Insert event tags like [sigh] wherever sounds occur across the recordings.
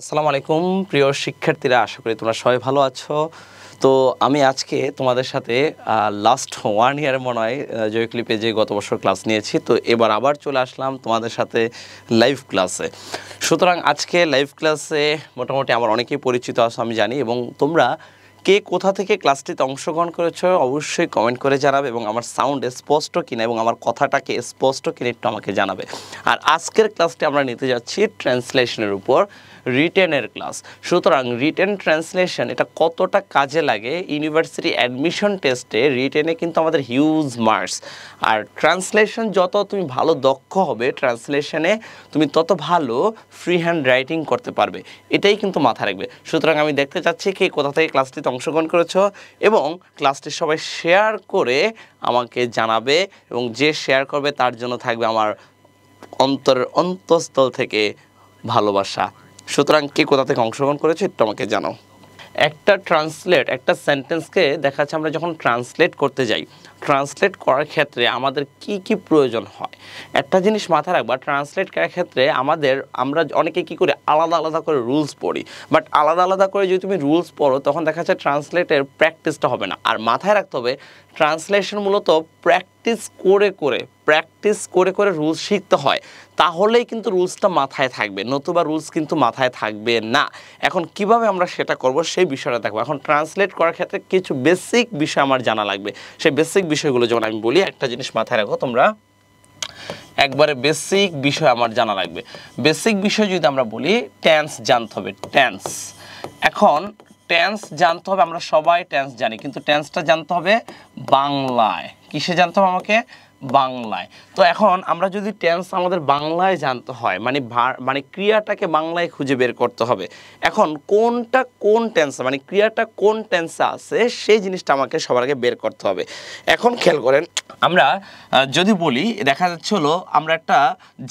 আসসালামু আলাইকুম, প্রিয় শিক্ষার্থীরা, আশা করি তোমরা সবাই ভালো আছো। তো আমি আজকে তোমাদের সাথে লাস্ট ওয়ান ইয়ার মনে হয় জয় ক্লিপে যে গত বছর ক্লাস নিয়েছি, তো এবার আবার চলে আসলাম তোমাদের সাথে লাইভ ক্লাসে সুতরাং আজকে লাইভ ক্লাসে মোটামুটি আমার অনেকেই পরিচিত আছো, আমি জানি, এবং তোমরা কে কোথা থেকে ক্লাসটিতে অংশগ্রহণ করেছ, অবশ্যই কমেন্ট করে জানাবে, এবং আমার সাউন্ড স্পষ্ট কিনা, এবং আমার কথাটাকে স্পষ্ট কিনা একটু আমাকে জানাবে। আর আজকের ক্লাসটি আমরা নিতে যাচ্ছি ট্রান্সলেশনের উপর। রিটেনের ক্লাস। সুতরাং রিটেন ট্রান্সলেশন এটা কতটা কাজে লাগে? ইউনিভার্সিটি অ্যাডমিশন টেস্টে রিটেনে কিন্তু আমাদের হিউজ মার্কস। আর ট্রান্সলেশন যত তুমি ভালো দক্ষ হবে, ট্রান্সলেশনে তুমি তত ভালো ফ্রি হ্যান্ড রাইটিং করতে পারবে। এটাই কিন্তু মাথায় রাখবে। সুতরাং আমি দেখতে চাচ্ছি কি কোথা থেকে ক্লাসটিতে অংশগ্রহণ করেছ এবং ক্লাসটি সবাই শেয়ার করে আমাকে জানাবে এবং যে শেয়ার করবে তার জন্য থাকবে আমার অন্তর, অন্তঃস্থল থেকে ভালোবাসা। সুতরাং কে কোথা থেকে অংশগ্রহণ করেছে একটু আমাকে জানাও। একটা ট্রান্সলেট একটা সেন্টেন্সকে দেখা যাচ্ছে আমরা যখন ট্রান্সলেট করতে যাই। ট্রান্সলেট করার ক্ষেত্রে আমাদের কি কি প্রয়োজন হয়? একটা জিনিস মাথায় রাখবা ট্রান্সলেট করার ক্ষেত্রে আমাদের, আমরা অনেকে কি করে, আলাদা আলাদা করে রুলস পড়ি। বাট আলাদা আলাদা করে যদি তুমি রুলস পড়ো, তখন দেখা যাচ্ছে ট্রান্সলেটের প্র্যাকটিসটা হবে না। আর মাথায় রাখতে হবে ট্রান্সলেশন মূলত প্র্যাকটিস করে করে প্র্যাকটিস করে করে রুলস শিখতে হয়। তাহলেই কিন্তু রুলসটা মাথায় থাকবে। নতুবা রুলস কিন্তু মাথায় থাকবে না। এখন কীভাবে আমরা সেটা করব সেই বিষয়টা দেখব। এখন ট্রান্সলেট করার ক্ষেত্রে কিছু বেসিক বিষয় আমার জানা লাগবে। সেই বেসিক বিষয়গুলো যেমন আমি বলি, একটা জিনিস মাথায় রাখো তোমরা। একবারে বেসিক বিষয় আমার জানা লাগবে। বেসিক বিষয় যদি আমরা বলি, টেন্স জানতে হবে, টেন্স। এখন টেন্স জানতে হবে, আমরা সবাই টেন্স জানি, কিন্তু টেন্সটা জানতে হবে বাংলায়। কিসে জানতে হবে আমাকে? বাংলায়। তো এখন আমরা যদি টেন্স আমাদের বাংলায় জানতে হয় মানে মানে ক্রিয়াটাকে বাংলায় খুঁজে বের করতে হবে, এখন কোনটা কোন টেন্সে মানে ক্রিয়াটা কোন টেন্সে আছে, সেই জিনিসটা আমাকে সবার আগে বের করতে হবে। এখন খেয়াল করেন, আমরা যদি বলি, দেখা যাচ্ছে হলো আমরা একটা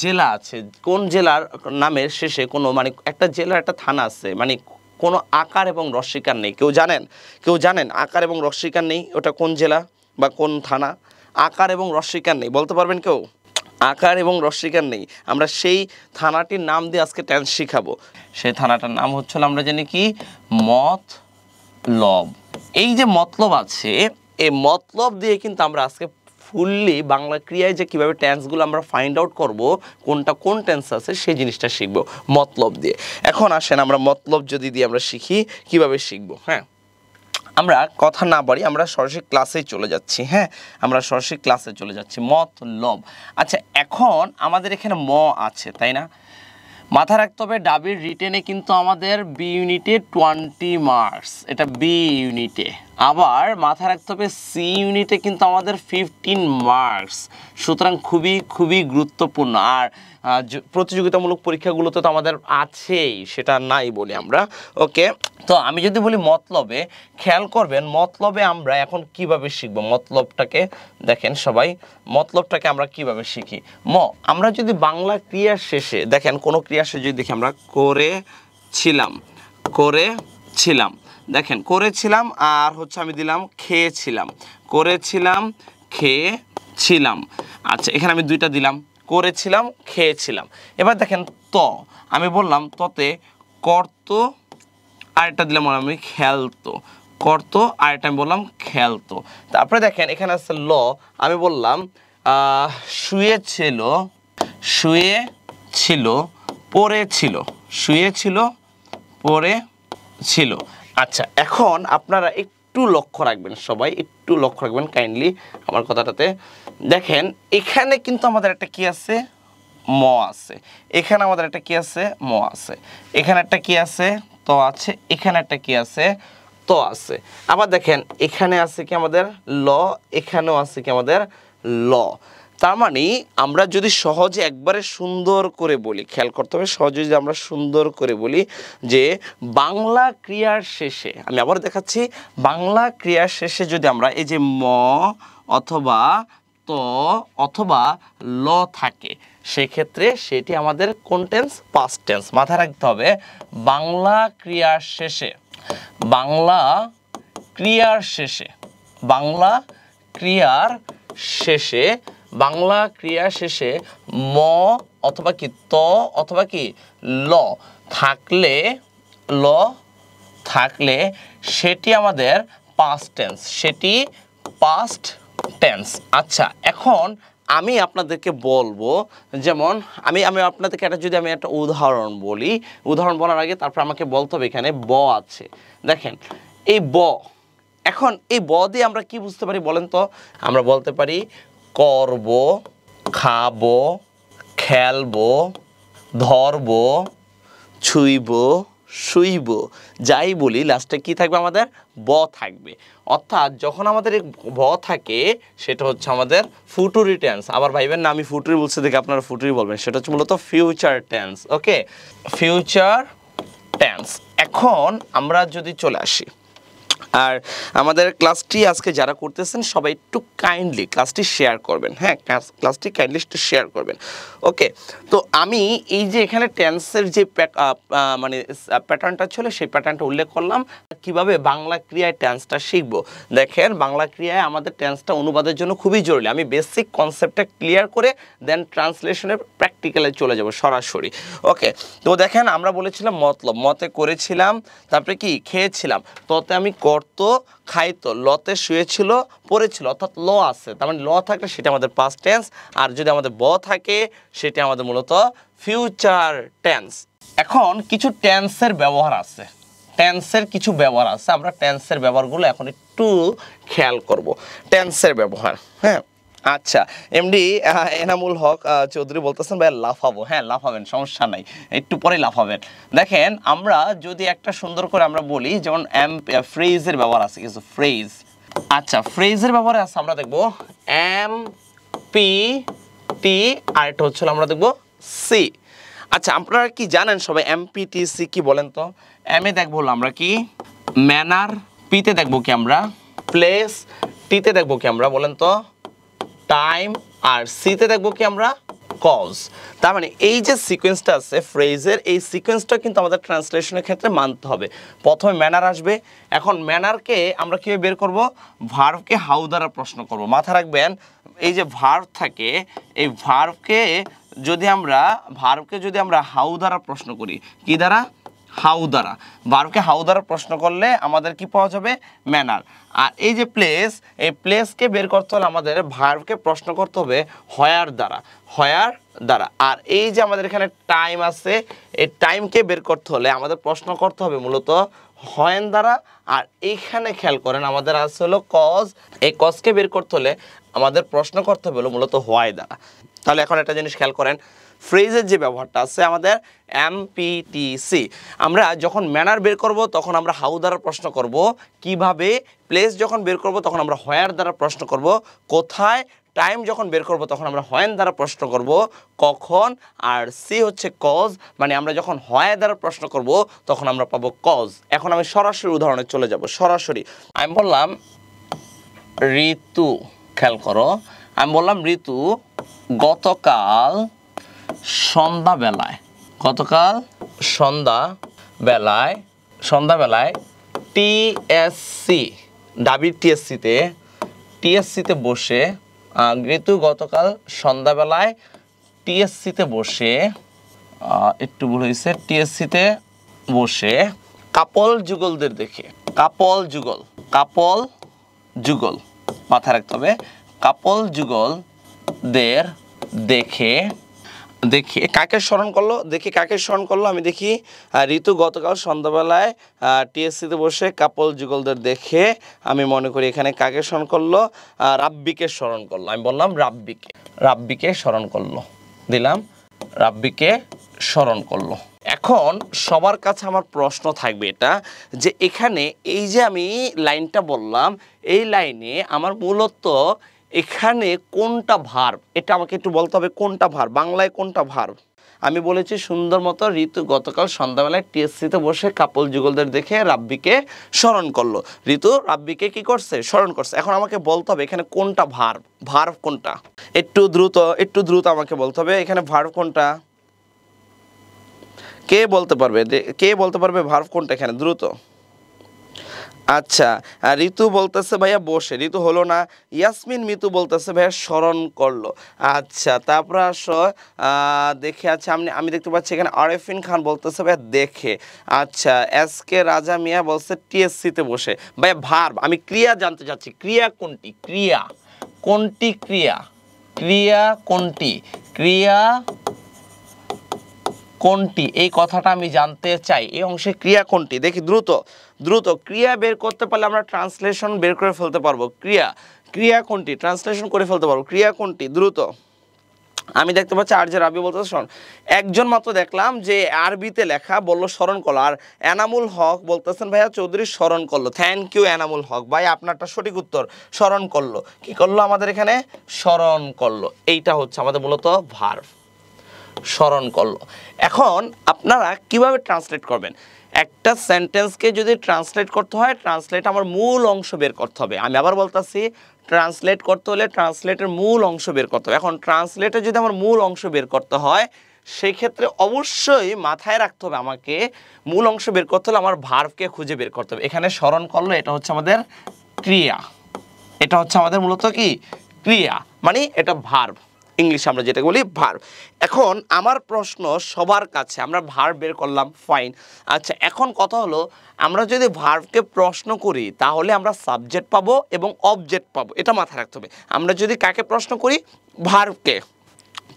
জেলা আছে, কোন জেলার নামের শেষে কোনো মানে একটা জেলার একটা থানা আছে মানে কোনো আকার এবং রস্বীকার নেই। কেউ জানেন? কেউ জানেন আকার এবং রস্বীকার নেই? ওটা কোন জেলা বা কোন থানা? আকার এবং রস্বীকার নেই, বলতে পারবেন কেউ? আকার এবং রস্বীকার নেই। আমরা সেই থানাটির নাম দিয়ে আজকে ট্যান্স শিখাবো। সেই থানাটার নাম হচ্ছে আমরা জানি কি? মত লব এই যে মতলব আছে, এই মতলব দিয়ে কিন্তু আমরা আজকে ফুললি বাংলা ক্রিয়ায় যে কীভাবে টেন্সগুলো আমরা ফাইন্ড আউট করব, কোনটা কোন টেন্স আছে, সেই জিনিসটা শিখব মতলব দিয়ে। এখন আসেন, আমরা মতলব যদি দিয়ে আমরা শিখি, কীভাবে শিখব? হ্যাঁ। আমরা কথা না বাড়ি আমরা সরাসরি ক্লাসে চলে যাচ্ছি হ্যাঁ? আমরা সরাসরি ক্লাসে চলে যাচ্ছি। মত লব আচ্ছা এখন আমাদের এখানে ম আছে, তাই না? মাথা রাখতে হবে, ডাবির রিটেনে কিন্তু আমাদের বি ইউনিটে টোয়েন্টি মার্কস এটা বি ইউনিটে আবার মাথা রাখতে হবে সি ইউনিটে কিন্তু আমাদের ফিফটিন মার্কস সুতরাং খুবই খুবই গুরুত্বপূর্ণ। আর প্রতিযোগিতামূলক পরীক্ষাগুলোতে তো আমাদের আছেই, সেটা নাই বলি আমরা। ওকে? তো আমি যদি বলি মতলবে, খেয়াল করবেন মতলবে আমরা এখন কীভাবে শিখব? মতলবটাকে দেখেন সবাই, মতলবটাকে আমরা কীভাবে শিখি? ম, আমরা যদি বাংলা ক্রিয়ার শেষে, দেখেন কোনো ক্রিয়ার শেষে যদি দেখি আমরা করেছিলাম করেছিলাম দেখেন করেছিলাম আর হচ্ছে আমি দিলাম খেয়েছিলাম। করেছিলাম খেয়েছিলাম। আচ্ছা এখানে আমি দুইটা দিলাম। করেছিলাম খেয়েছিলাম। এবার দেখেন ত। আমি বললাম ততে কর্ত আরেকটা দিলাম আমি খেলতো। করতো আরেকটা আমি বললাম খেলতো। তারপরে দেখেন এখানে আছে ল। আমি বললাম আহ, শুয়েছিল শুয়ে ছিল পড়ে ছিল শুয়ে ছিল পড়ে ছিল আচ্ছা এখন আপনারা একটু লক্ষ্য রাখবেন সবাই, একটু লক্ষ্য রাখবেন কাইন্ডলি আমার কথাটাতে। দেখেন, এখানে কিন্তু আমাদের একটা কি আছে? ম আছে। এখানে আমাদের একটা কি আছে? ম আছে। এখানে একটা কি আছে? ত আছে। এখানে একটা কি আছে? ত আছে। আবার দেখেন, এখানে আছে কি আমাদের ল, এখানেও আছে কি আমাদের ল। তার মানে আমরা যদি সহজে একবারে সুন্দর করে বলি, খেয়াল করতে হবে সহজে যদি আমরা সুন্দর করে বলি যে বাংলা ক্রিয়ার শেষে, আমি আবার দেখাচ্ছি, বাংলা ক্রিয়ার শেষে যদি আমরা এই যে ম অথবা ত অথবা ল থাকে, সেক্ষেত্রে সেটি আমাদের কোন টেন্স পাস্ট টেন্স মাথায় রাখতে হবে, বাংলা ক্রিয়ার শেষে, বাংলা ক্রিয়ার শেষে, বাংলা ক্রিয়ার শেষে বাংলা ক্রিয়া শেষে ম অথবা কি ত অথবা কি ল থাকলে ল থাকলে সেটি আমাদের পাস্ট টেন্স সেটি পাস্ট টেন্স আচ্ছা এখন আমি আপনাদেরকে বলব, যেমন আমি আমি আপনাদেরকে একটা, যদি আমি একটা উদাহরণ বলি, উদাহরণ বলার আগে তারপর আমাকে বলতে হবে এখানে ব আছে। দেখেন, এই ব, এখন এই ব দিয়ে আমরা কি বুঝতে পারি বলেন তো? আমরা বলতে পারি করব, খাব, খেলব, ধরবো, ছুইব, শুইব, যাই বলি লাস্টে কি থাকবে আমাদের? ব থাকবে। অর্থাৎ যখন আমাদের ব থাকে, সেটা হচ্ছে আমাদের ফুটুরি টেন্স আবার ভাইবেন না, আমি ফুটুরি বলছি দেখে আপনারা ফুটুরি বলবেন। সেটা হচ্ছে মূলত future tense okay future tense এখন আমরা যদি চলে আসি। আর আমাদের ক্লাসটি আজকে যারা করতেছেন, সবাই একটু কাইন্ডলি ক্লাসটি শেয়ার করবেন। হ্যাঁ ক্লাসটি কাইন্ডলি একটু শেয়ার করবেন। ওকে তো আমি এই যে এখানে টেন্সের যে মানে প্যাটার্নটা ছিল সেই প্যাটার্নটা উল্লেখ করলাম। কীভাবে বাংলা ক্রিয়ায় টেন্সটা শিখব? দেখেন, বাংলা ক্রিয়ায় আমাদের টেন্সটা অনুবাদের জন্য খুবই জরুরি। আমি বেসিক কনসেপ্টটা ক্লিয়ার করে দেন ট্রান্সলেশনের প্র্যাকটিক্যালে চলে যাব সরাসরি। ওকে তো দেখেন, আমরা বলেছিলাম মতলব। মতে করেছিলাম, তারপরে কি? খেয়েছিলাম। ততে আমি করতো খাইতো, লতে শুয়েছিল, পড়েছিল, অর্থাৎ ল আছে। তার মানে ল থাকলে সেটা আমাদের পাস্ট টেন্স আর যদি আমাদের ব থাকে, সেটা আমাদের মূলত ফিউচার টেন্স এখন কিছু টেন্সের ব্যবহার আছে। টেন্সের কিছু ব্যবহার আছে। আমরা টেন্সের ব্যবহারগুলো এখন একটু খেয়াল করব। টেন্সের ব্যবহার হ্যাঁ? আচ্ছা এমডি এনামুল হক চৌধুরী বলতেছেন ভাই লাফাবো। হ্যাঁ লাফাবেন, সমস্যা নাই। একটু পরে লাফাবেন। দেখেন, আমরা যদি একটা সুন্দর করে আমরা বলি, যেমন এম ফ্রেজের ব্যবহার আছে, কিছু ফ্রেজ আচ্ছা ফ্রেজের ব্যবহারে আছে, আমরা দেখব এম পি টি আর এটা হচ্ছে আমরা দেখব সি আচ্ছা আপনারা কি জানেন সবাই এমপিটিসি কি বলেন তো? এম এ দেখব হলো আমরা কি? ম্যানার পিতে দেখব কি আমরা? প্লেস টিতে দেখব কি আমরা, বলেন তো? টাইম আর সিতে দেখব কি আমরা কজ তার মানে এই যে সিকোয়েন্সটা আছে ফ্রেজের এই সিকোয়েন্সটা কিন্তু আমাদের ট্রান্সলেশনের ক্ষেত্রে মানতে হবে। প্রথমে ম্যানার আসবে। এখন ম্যানারকে আমরা কীভাবে বের করব? ভার্ভকে হাউ দ্বারা প্রশ্ন করব? মাথা রাখবেন, এই যে ভার্ভ থাকে, এই ভার্ভকে যদি আমরা ভার্ভকে যদি আমরা হাউ দ্বারা প্রশ্ন করি, কি দ্বারা? হাউ দ্বারা। ভার্বকে হাউ দ্বারা প্রশ্ন করলে আমাদের কি পাওয়া যাবে? ম্যানার আর এই যে প্লেস এই প্লেসকে বের করতে হলে আমাদের ভার্বকে প্রশ্ন করতে হবে হয়ার দ্বারা হয়ার দ্বারা। আর এই যে আমাদের এখানে টাইম আছে, এই টাইমকে বের করতে হলে আমাদের প্রশ্ন করতে হবে মূলত হয়েন দ্বারা। আর এইখানে খেয়াল করেন, আমাদের আছে হলো কজ এই কজকে বের করতে হলে আমাদের প্রশ্ন করতে হবে মূলত হোয়াই দ্বারা। তাহলে এখন একটা জিনিস খেয়াল করেন ফ্রেজের যে ব্যবহারটা আছে আমাদের এমপিটিসি আমরা যখন ম্যানার বের করব, তখন আমরা হাউ দ্বারা প্রশ্ন করব, কীভাবে প্লেস যখন বের করব, তখন আমরা হোয়ার দ্বারা প্রশ্ন করব, কোথায় টাইম যখন বের করব, তখন আমরা হোয়েন দ্বারা প্রশ্ন করব, কখন আর সি হচ্ছে কজ মানে আমরা যখন হয় দ্বারা প্রশ্ন করব, তখন আমরা পাবো কজ এখন আমি সরাসরি উদাহরণে চলে যাব, সরাসরি। আমি বললাম, ঋতু, খেয়াল করো, আমি বললাম ঋতু গতকাল সন্ধ্যাবেলায়। গতকাল সন্ধ্যা বেলায় সন্ধ্যাবেলায় টিএসসি ডাবি টিএসসিতে টিএসসিতে বসে ঋতু গতকাল সন্ধ্যাবেলায় টিএসসিতে বসে একটু ভুল হয়েছে টিএসসিতে বসে কাপল যুগলদের দেখে। কাপল যুগল কাপল যুগল মাথায় রাখতে হবে। কাপল যুগলদের দেখে দেখি কাকে স্মরণ করল? দেখি কাকে স্মরণ করল। আমি দেখি ঋতু গতকাল সন্ধ্যাবেলায় টিএসসিতে বসে কাপল যুগলদের দেখে আমি মনে করি এখানে কাকে স্মরণ করল? রাব্বিকে স্মরণ করল। আমি বললাম, রাব্বিকে। রাব্বিকে স্মরণ করল। দিলাম, রাব্বিকে স্মরণ করল। এখন সবার কাছে আমার প্রশ্ন থাকবে এটা, যে এখানে এই যে আমি লাইনটা বললাম, এই লাইনে আমার মূলত এখানে কোনটা ভার? এটা আমাকে একটু বলতে হবে, কোনটা ভার? বাংলায় কোনটা ভার? আমি বলেছি সুন্দর মতো ঋতু গতকাল সন্ধ্যাবেলায় টিএসসিতে বসে কাপল যুগলদের দেখে রাব্বিকে স্মরণ করল। ঋতু, রাব্বিকে কি করছে? স্মরণ করছে। এখন আমাকে বলতে হবে এখানে কোনটা ভার? ভার কোনটা? একটু দ্রুত একটু দ্রুত আমাকে বলতে হবে, এখানে ভার কোনটা? কে বলতে পারবে? কে বলতে পারবে ভার্ভ কোনটা এখানে? দ্রুত। আচ্ছা ঋতু বলতেছে ভাইয়া বসে, ঋতু হলো না, ইয়াসমিন মিতু বলতেছে ভাইয়া স্মরণ করল। আচ্ছা তারপর আসো দেখে আছে, আমি আমি দেখতে পাচ্ছি এখানে আরেফিন খান বলতেছে ভাইয়া দেখে। আচ্ছা এস কে রাজা মিয়া বলছে টিএসসিতে বসে। ভাইয়া ভার্ব আমি ক্রিয়া জানতে চাচ্ছি, ক্রিয়া কোনটি? ক্রিয়া কোনটি ক্রিয়া? ক্রিয়া কোনটি? ক্রিয়া কোনটি? এই কথাটা আমি জানতে চাই, এই অংশে ক্রিয়া কোনটি? দেখি দ্রুত। দ্রুত ক্রিয়া বের করতে পারলে আমরা ট্রান্সলেশন বের করে ফেলতে পারব। ক্রিয়া ক্রিয়া কোনটি? ট্রান্সলেশন করে ফেলতে পারব। ক্রিয়া কোনটি? দ্রুত। আমি দেখতে পাচ্ছি আর যে রাবি বলতে শোন, একজন মাত্র দেখলাম যে আরবিতে লেখা বলল স্মরণ করল, আর এনামুল হক বলতেছেন, ভাইয়া চৌধুরী স্মরণ করল। Thank you Enamul Haque. ভাই, আপনারটা সঠিক উত্তর, স্মরণ করল। কি করল আমাদের এখানে? স্মরণ করল। এইটা হচ্ছে আমাদের মূলত ভার্ভ স্মরণ করল। এখন আপনারা কীভাবে ট্রান্সলেট করবেন? একটা সেন্টেন্সকে যদি ট্রান্সলেট করতে হয় ট্রান্সলেট আমার মূল অংশ বের করতে হবে। আমি আবার বলতাছি ট্রান্সলেট করতে হলে ট্রান্সলেটের মূল অংশ বের করতে হবে। এখন ট্রান্সলেটে যদি আমার মূল অংশ বের করতে হয় সেই ক্ষেত্রে অবশ্যই মাথায় রাখতে হবে আমাকে, মূল অংশ বের করতে হলে আমার ভার্ভকে খুঁজে বের করতে হবে। এখানে স্মরণ করল এটা হচ্ছে আমাদের ক্রিয়া। এটা হচ্ছে আমাদের মূলত কি? ক্রিয়া। মানে এটা ভার্ব ইংলিশে আমরা যেটা বলি ভার্ব এখন আমার প্রশ্ন সবার কাছে, আমরা ভার্ব বের করলাম ফাইন আচ্ছা এখন কথা হলো, আমরা যদি ভার্বকে প্রশ্ন করি, তাহলে আমরা সাবজেক্ট পাবো এবং অবজেক্ট পাবো, এটা মাথায় রাখতে হবে। আমরা যদি কাকে প্রশ্ন করি? ভার্বকে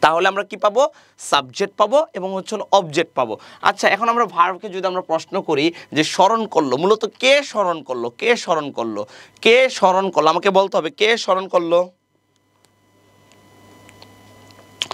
তাহলে আমরা কি পাবো? সাবজেক্ট পাবো এবং হচ্ছে অবজেক্ট পাবো। আচ্ছা এখন আমরা ভার্বকে যদি আমরা প্রশ্ন করি, যে স্মরণ করল, মূলত কে স্মরণ করল? কে স্মরণ করল? কে স্মরণ করল? আমাকে বলতে হবে, কে স্মরণ করল?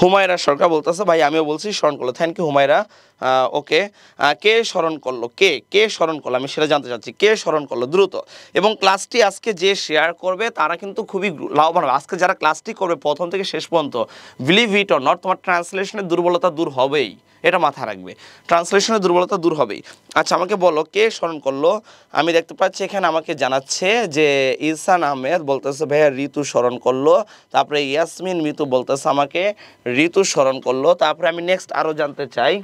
হুমায়রা সরকার বলতেছে, ভাই, আমিও বলছি, স্মরণ করল। Thank you Humaira. ওকে। কে স্মরণ করল? কে? কে স্মরণ করল? আমি সেটা জানতে চাচ্ছি। কে স্মরণ করল? দ্রুত। এবং ক্লাসটি আজকে যে শেয়ার করবে, তারা কিন্তু খুবই লাভবান আজকে যারা ক্লাসটি করবে, প্রথম থেকে শেষ পর্যন্ত বিলিভ ইট অর নট তোমার ট্রান্সলেশনের দুর্বলতা দূর হবেই। এটা মাথায় রাখবে। ট্রান্সলেশনের দুর্বলতা দূর হবেই। আচ্ছা আমাকে বলো, কে স্মরণ করল? আমি দেখতে পাচ্ছি, এখানে আমাকে জানাচ্ছে যে ইসান আহমেদ বলতেছে, ভাইয়া, ঋতু স্মরণ করল। তারপরে ইয়াসমিন মিতু বলতেছে আমাকে ঋতু স্মরণ করল। তারপরে আমি নেক্সট আরও জানতে চাই।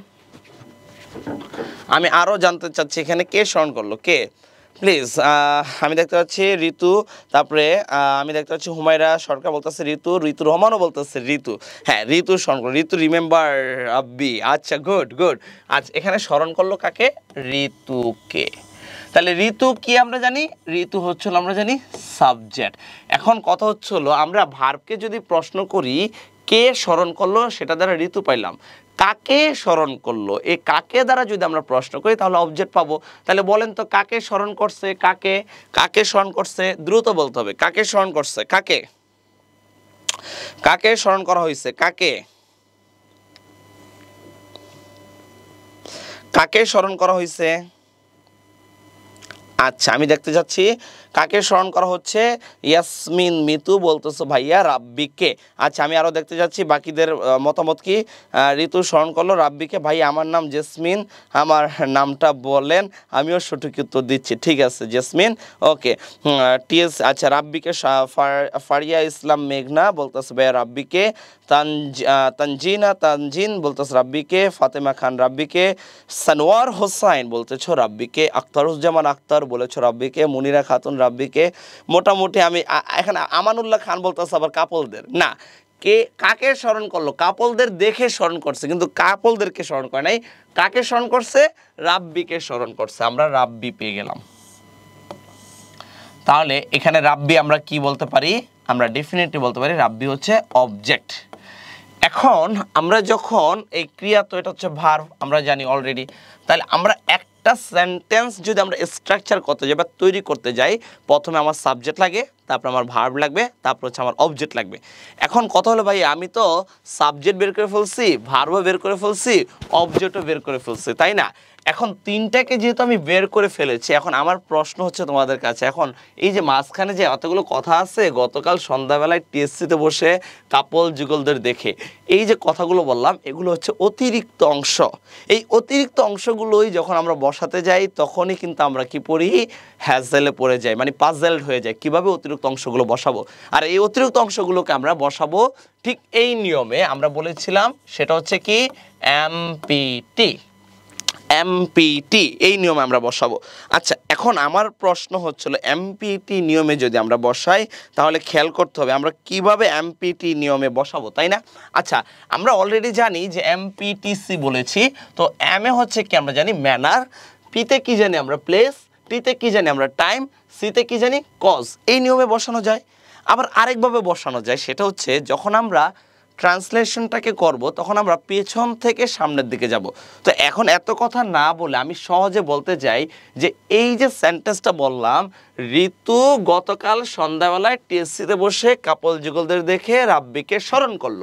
আমি আরও জানতে চাচ্ছি এখানে কে স্মরণ করল? কে? প্লিজ আমি দেখতে পাচ্ছি ঋতু, তারপরে আমি দেখতে পাচ্ছি হুমায়রা সরকার বলতেছে ঋতু ঋতু রহমানও বলতেছে ঋতু। হ্যাঁ ঋতু স্মরণ করল। ঋতু রিমেম্বার আব্বি আচ্ছা গুড গুড আচ্ছা এখানে স্মরণ করল কাকে? ঋতুকে। তাহলে ঋতু কি আমরা জানি? ঋতু হচ্ছিল আমরা জানি সাবজেক্ট এখন কথা হচ্ছিল আমরা ভার্বকে যদি প্রশ্ন করি কে স্মরণ করল, সেটা দ্বারা ঋতু পাইলাম। কাকে স্মরণ করল? এই কাকে দ্বারা যদি আমরা প্রশ্ন করি, তাহলে অবজেক্ট পাবো। তাহলে বলেন তো, কাকে স্মরণ করছে, কাকে? কাকে স্মরণ করছে? দ্রুত বলতে হবে, কাকে স্মরণ করছে? কাকে? কাকে স্মরণ করা হয়েছে? কাকে? কাকে স্মরণ করা হয়েছে? আচ্ছা আমি দেখতে যাচ্ছি কাকে স্মরণ করা হচ্ছে? ইয়াসমিন মিতু বলতেছো, ভাইয়া, রাব্বিকে। আচ্ছা আমি আরও দেখতে যাচ্ছি বাকিদের মতামত কি? ঋতু স্মরণ করল, রাব্বিকে, ভাই, আমার নাম জেসমিন, আমার নামটা বলেন, আমিও সঠিক উত্তর দিচ্ছি। ঠিক আছে, জেসমিন, ওকে। টিএস আচ্ছা রাব্বিকে ফারিয়া ইসলাম মেঘনা বলতেছে, ভাইয়া, রাব্বিকে তানজিনা তানজিন বলতেছে রাব্বিকে, ফাতেমা খান রাব্বিকে, সানোয়ার হোসাইন বলতেছ রাব্বিকে, আখতারুজ্জামান আক্তার বলেছ রাব্বিকে, মুনিরা খাতুন রাব্বিকে। মোটামুটি আমি এখানে আমানুল্লাহ খান বলতেছে আবার কাপলদের। না, কে কাকে স্মরণ করল? কাপলদের দেখে স্মরণ করছে, কিন্তু কাপলদেরকে স্মরণ করে নাই। কাকে স্মরণ করছে? রাব্বিকে স্মরণ করছে। আমরা রাব্বি পেয়ে গেলাম। তাহলে এখানে রাব্বি আমরা কি বলতে পারি? আমরা ডেফিনেটলি বলতে পারি রাব্বি হচ্ছে অবজেক্ট এখন আমরা যখন এই ক্রিয়া, তো এটা হচ্ছে ভার্ভ আমরা জানি অলরেডি তাহলে আমরা একটা সেন্টেন্স যদি আমরা স্ট্রাকচার করতে যাই বা তৈরি করতে যাই, প্রথমে আমার সাবজেক্ট লাগে, তারপর আমার ভার্ব লাগবে, তারপর হচ্ছে আমার অবজেক্ট লাগবে। এখন কথা হলো ভাই, আমি তো সাবজেক্ট বের করে ফেলছি ভার্বও বের করে ফেলছি অবজেক্টও বের করে ফেলছি, তাই না? এখন তিনটাকে যেহেতু আমি বের করে ফেলেছি, এখন আমার প্রশ্ন হচ্ছে তোমাদের কাছে, এখন এই যে মাঝখানে যে এতগুলো কথা আছে, গতকাল সন্ধ্যাবেলায় টিএসসিতে বসে কাপল যুগলদের দেখে, এই যে কথাগুলো বললাম, এগুলো হচ্ছে অতিরিক্ত অংশ। এই অতিরিক্ত অংশগুলোই যখন আমরা বসাতে যাই, তখনই কিন্তু আমরা কি পড়ি? হ্যাজেলে পড়ে যাই মানে পাজেলড হয়ে যায় কীভাবে অতিরিক্ত অংশগুলো বসাবো? আর এই অতিরিক্ত অংশগুলোকে আমরা বসাবো ঠিক এই নিয়মে, আমরা বলেছিলাম সেটা হচ্ছে কি? এমপিটি। এমপিটি এই নিয়মে আমরা বসাবো। আচ্ছা এখন আমার প্রশ্ন হচ্ছিল এমপিটি নিয়মে যদি আমরা বসাই, তাহলে খেয়াল করতে হবে আমরা কীভাবে এমপিটি নিয়মে বসাবো, তাই না? আচ্ছা আমরা অলরেডি জানি যে এমপিটিসি বলেছি, তো এম এ হচ্ছে কি আমরা জানি ম্যানার পিতে কি জানি আমরা প্লেস টিতে কি জানি আমরা টাইম সিতে কি জানি কজ এই নিয়মে বসানো যায়। আবার আরেকভাবে বসানো যায়, সেটা হচ্ছে যখন আমরা ট্রান্সলেশনটাকে করব, তখন আমরা পেছন থেকে সামনের দিকে যাব। তো এখন এত কথা না বলে আমি সহজে বলতে চাই যে এই যে সেন্টেন্সটা বললাম, ঋতু গতকাল সন্ধ্যাবেলায় টিএসসিতে বসে কাপল যুগলদের দেখে রাব্বিকে স্মরণ করল।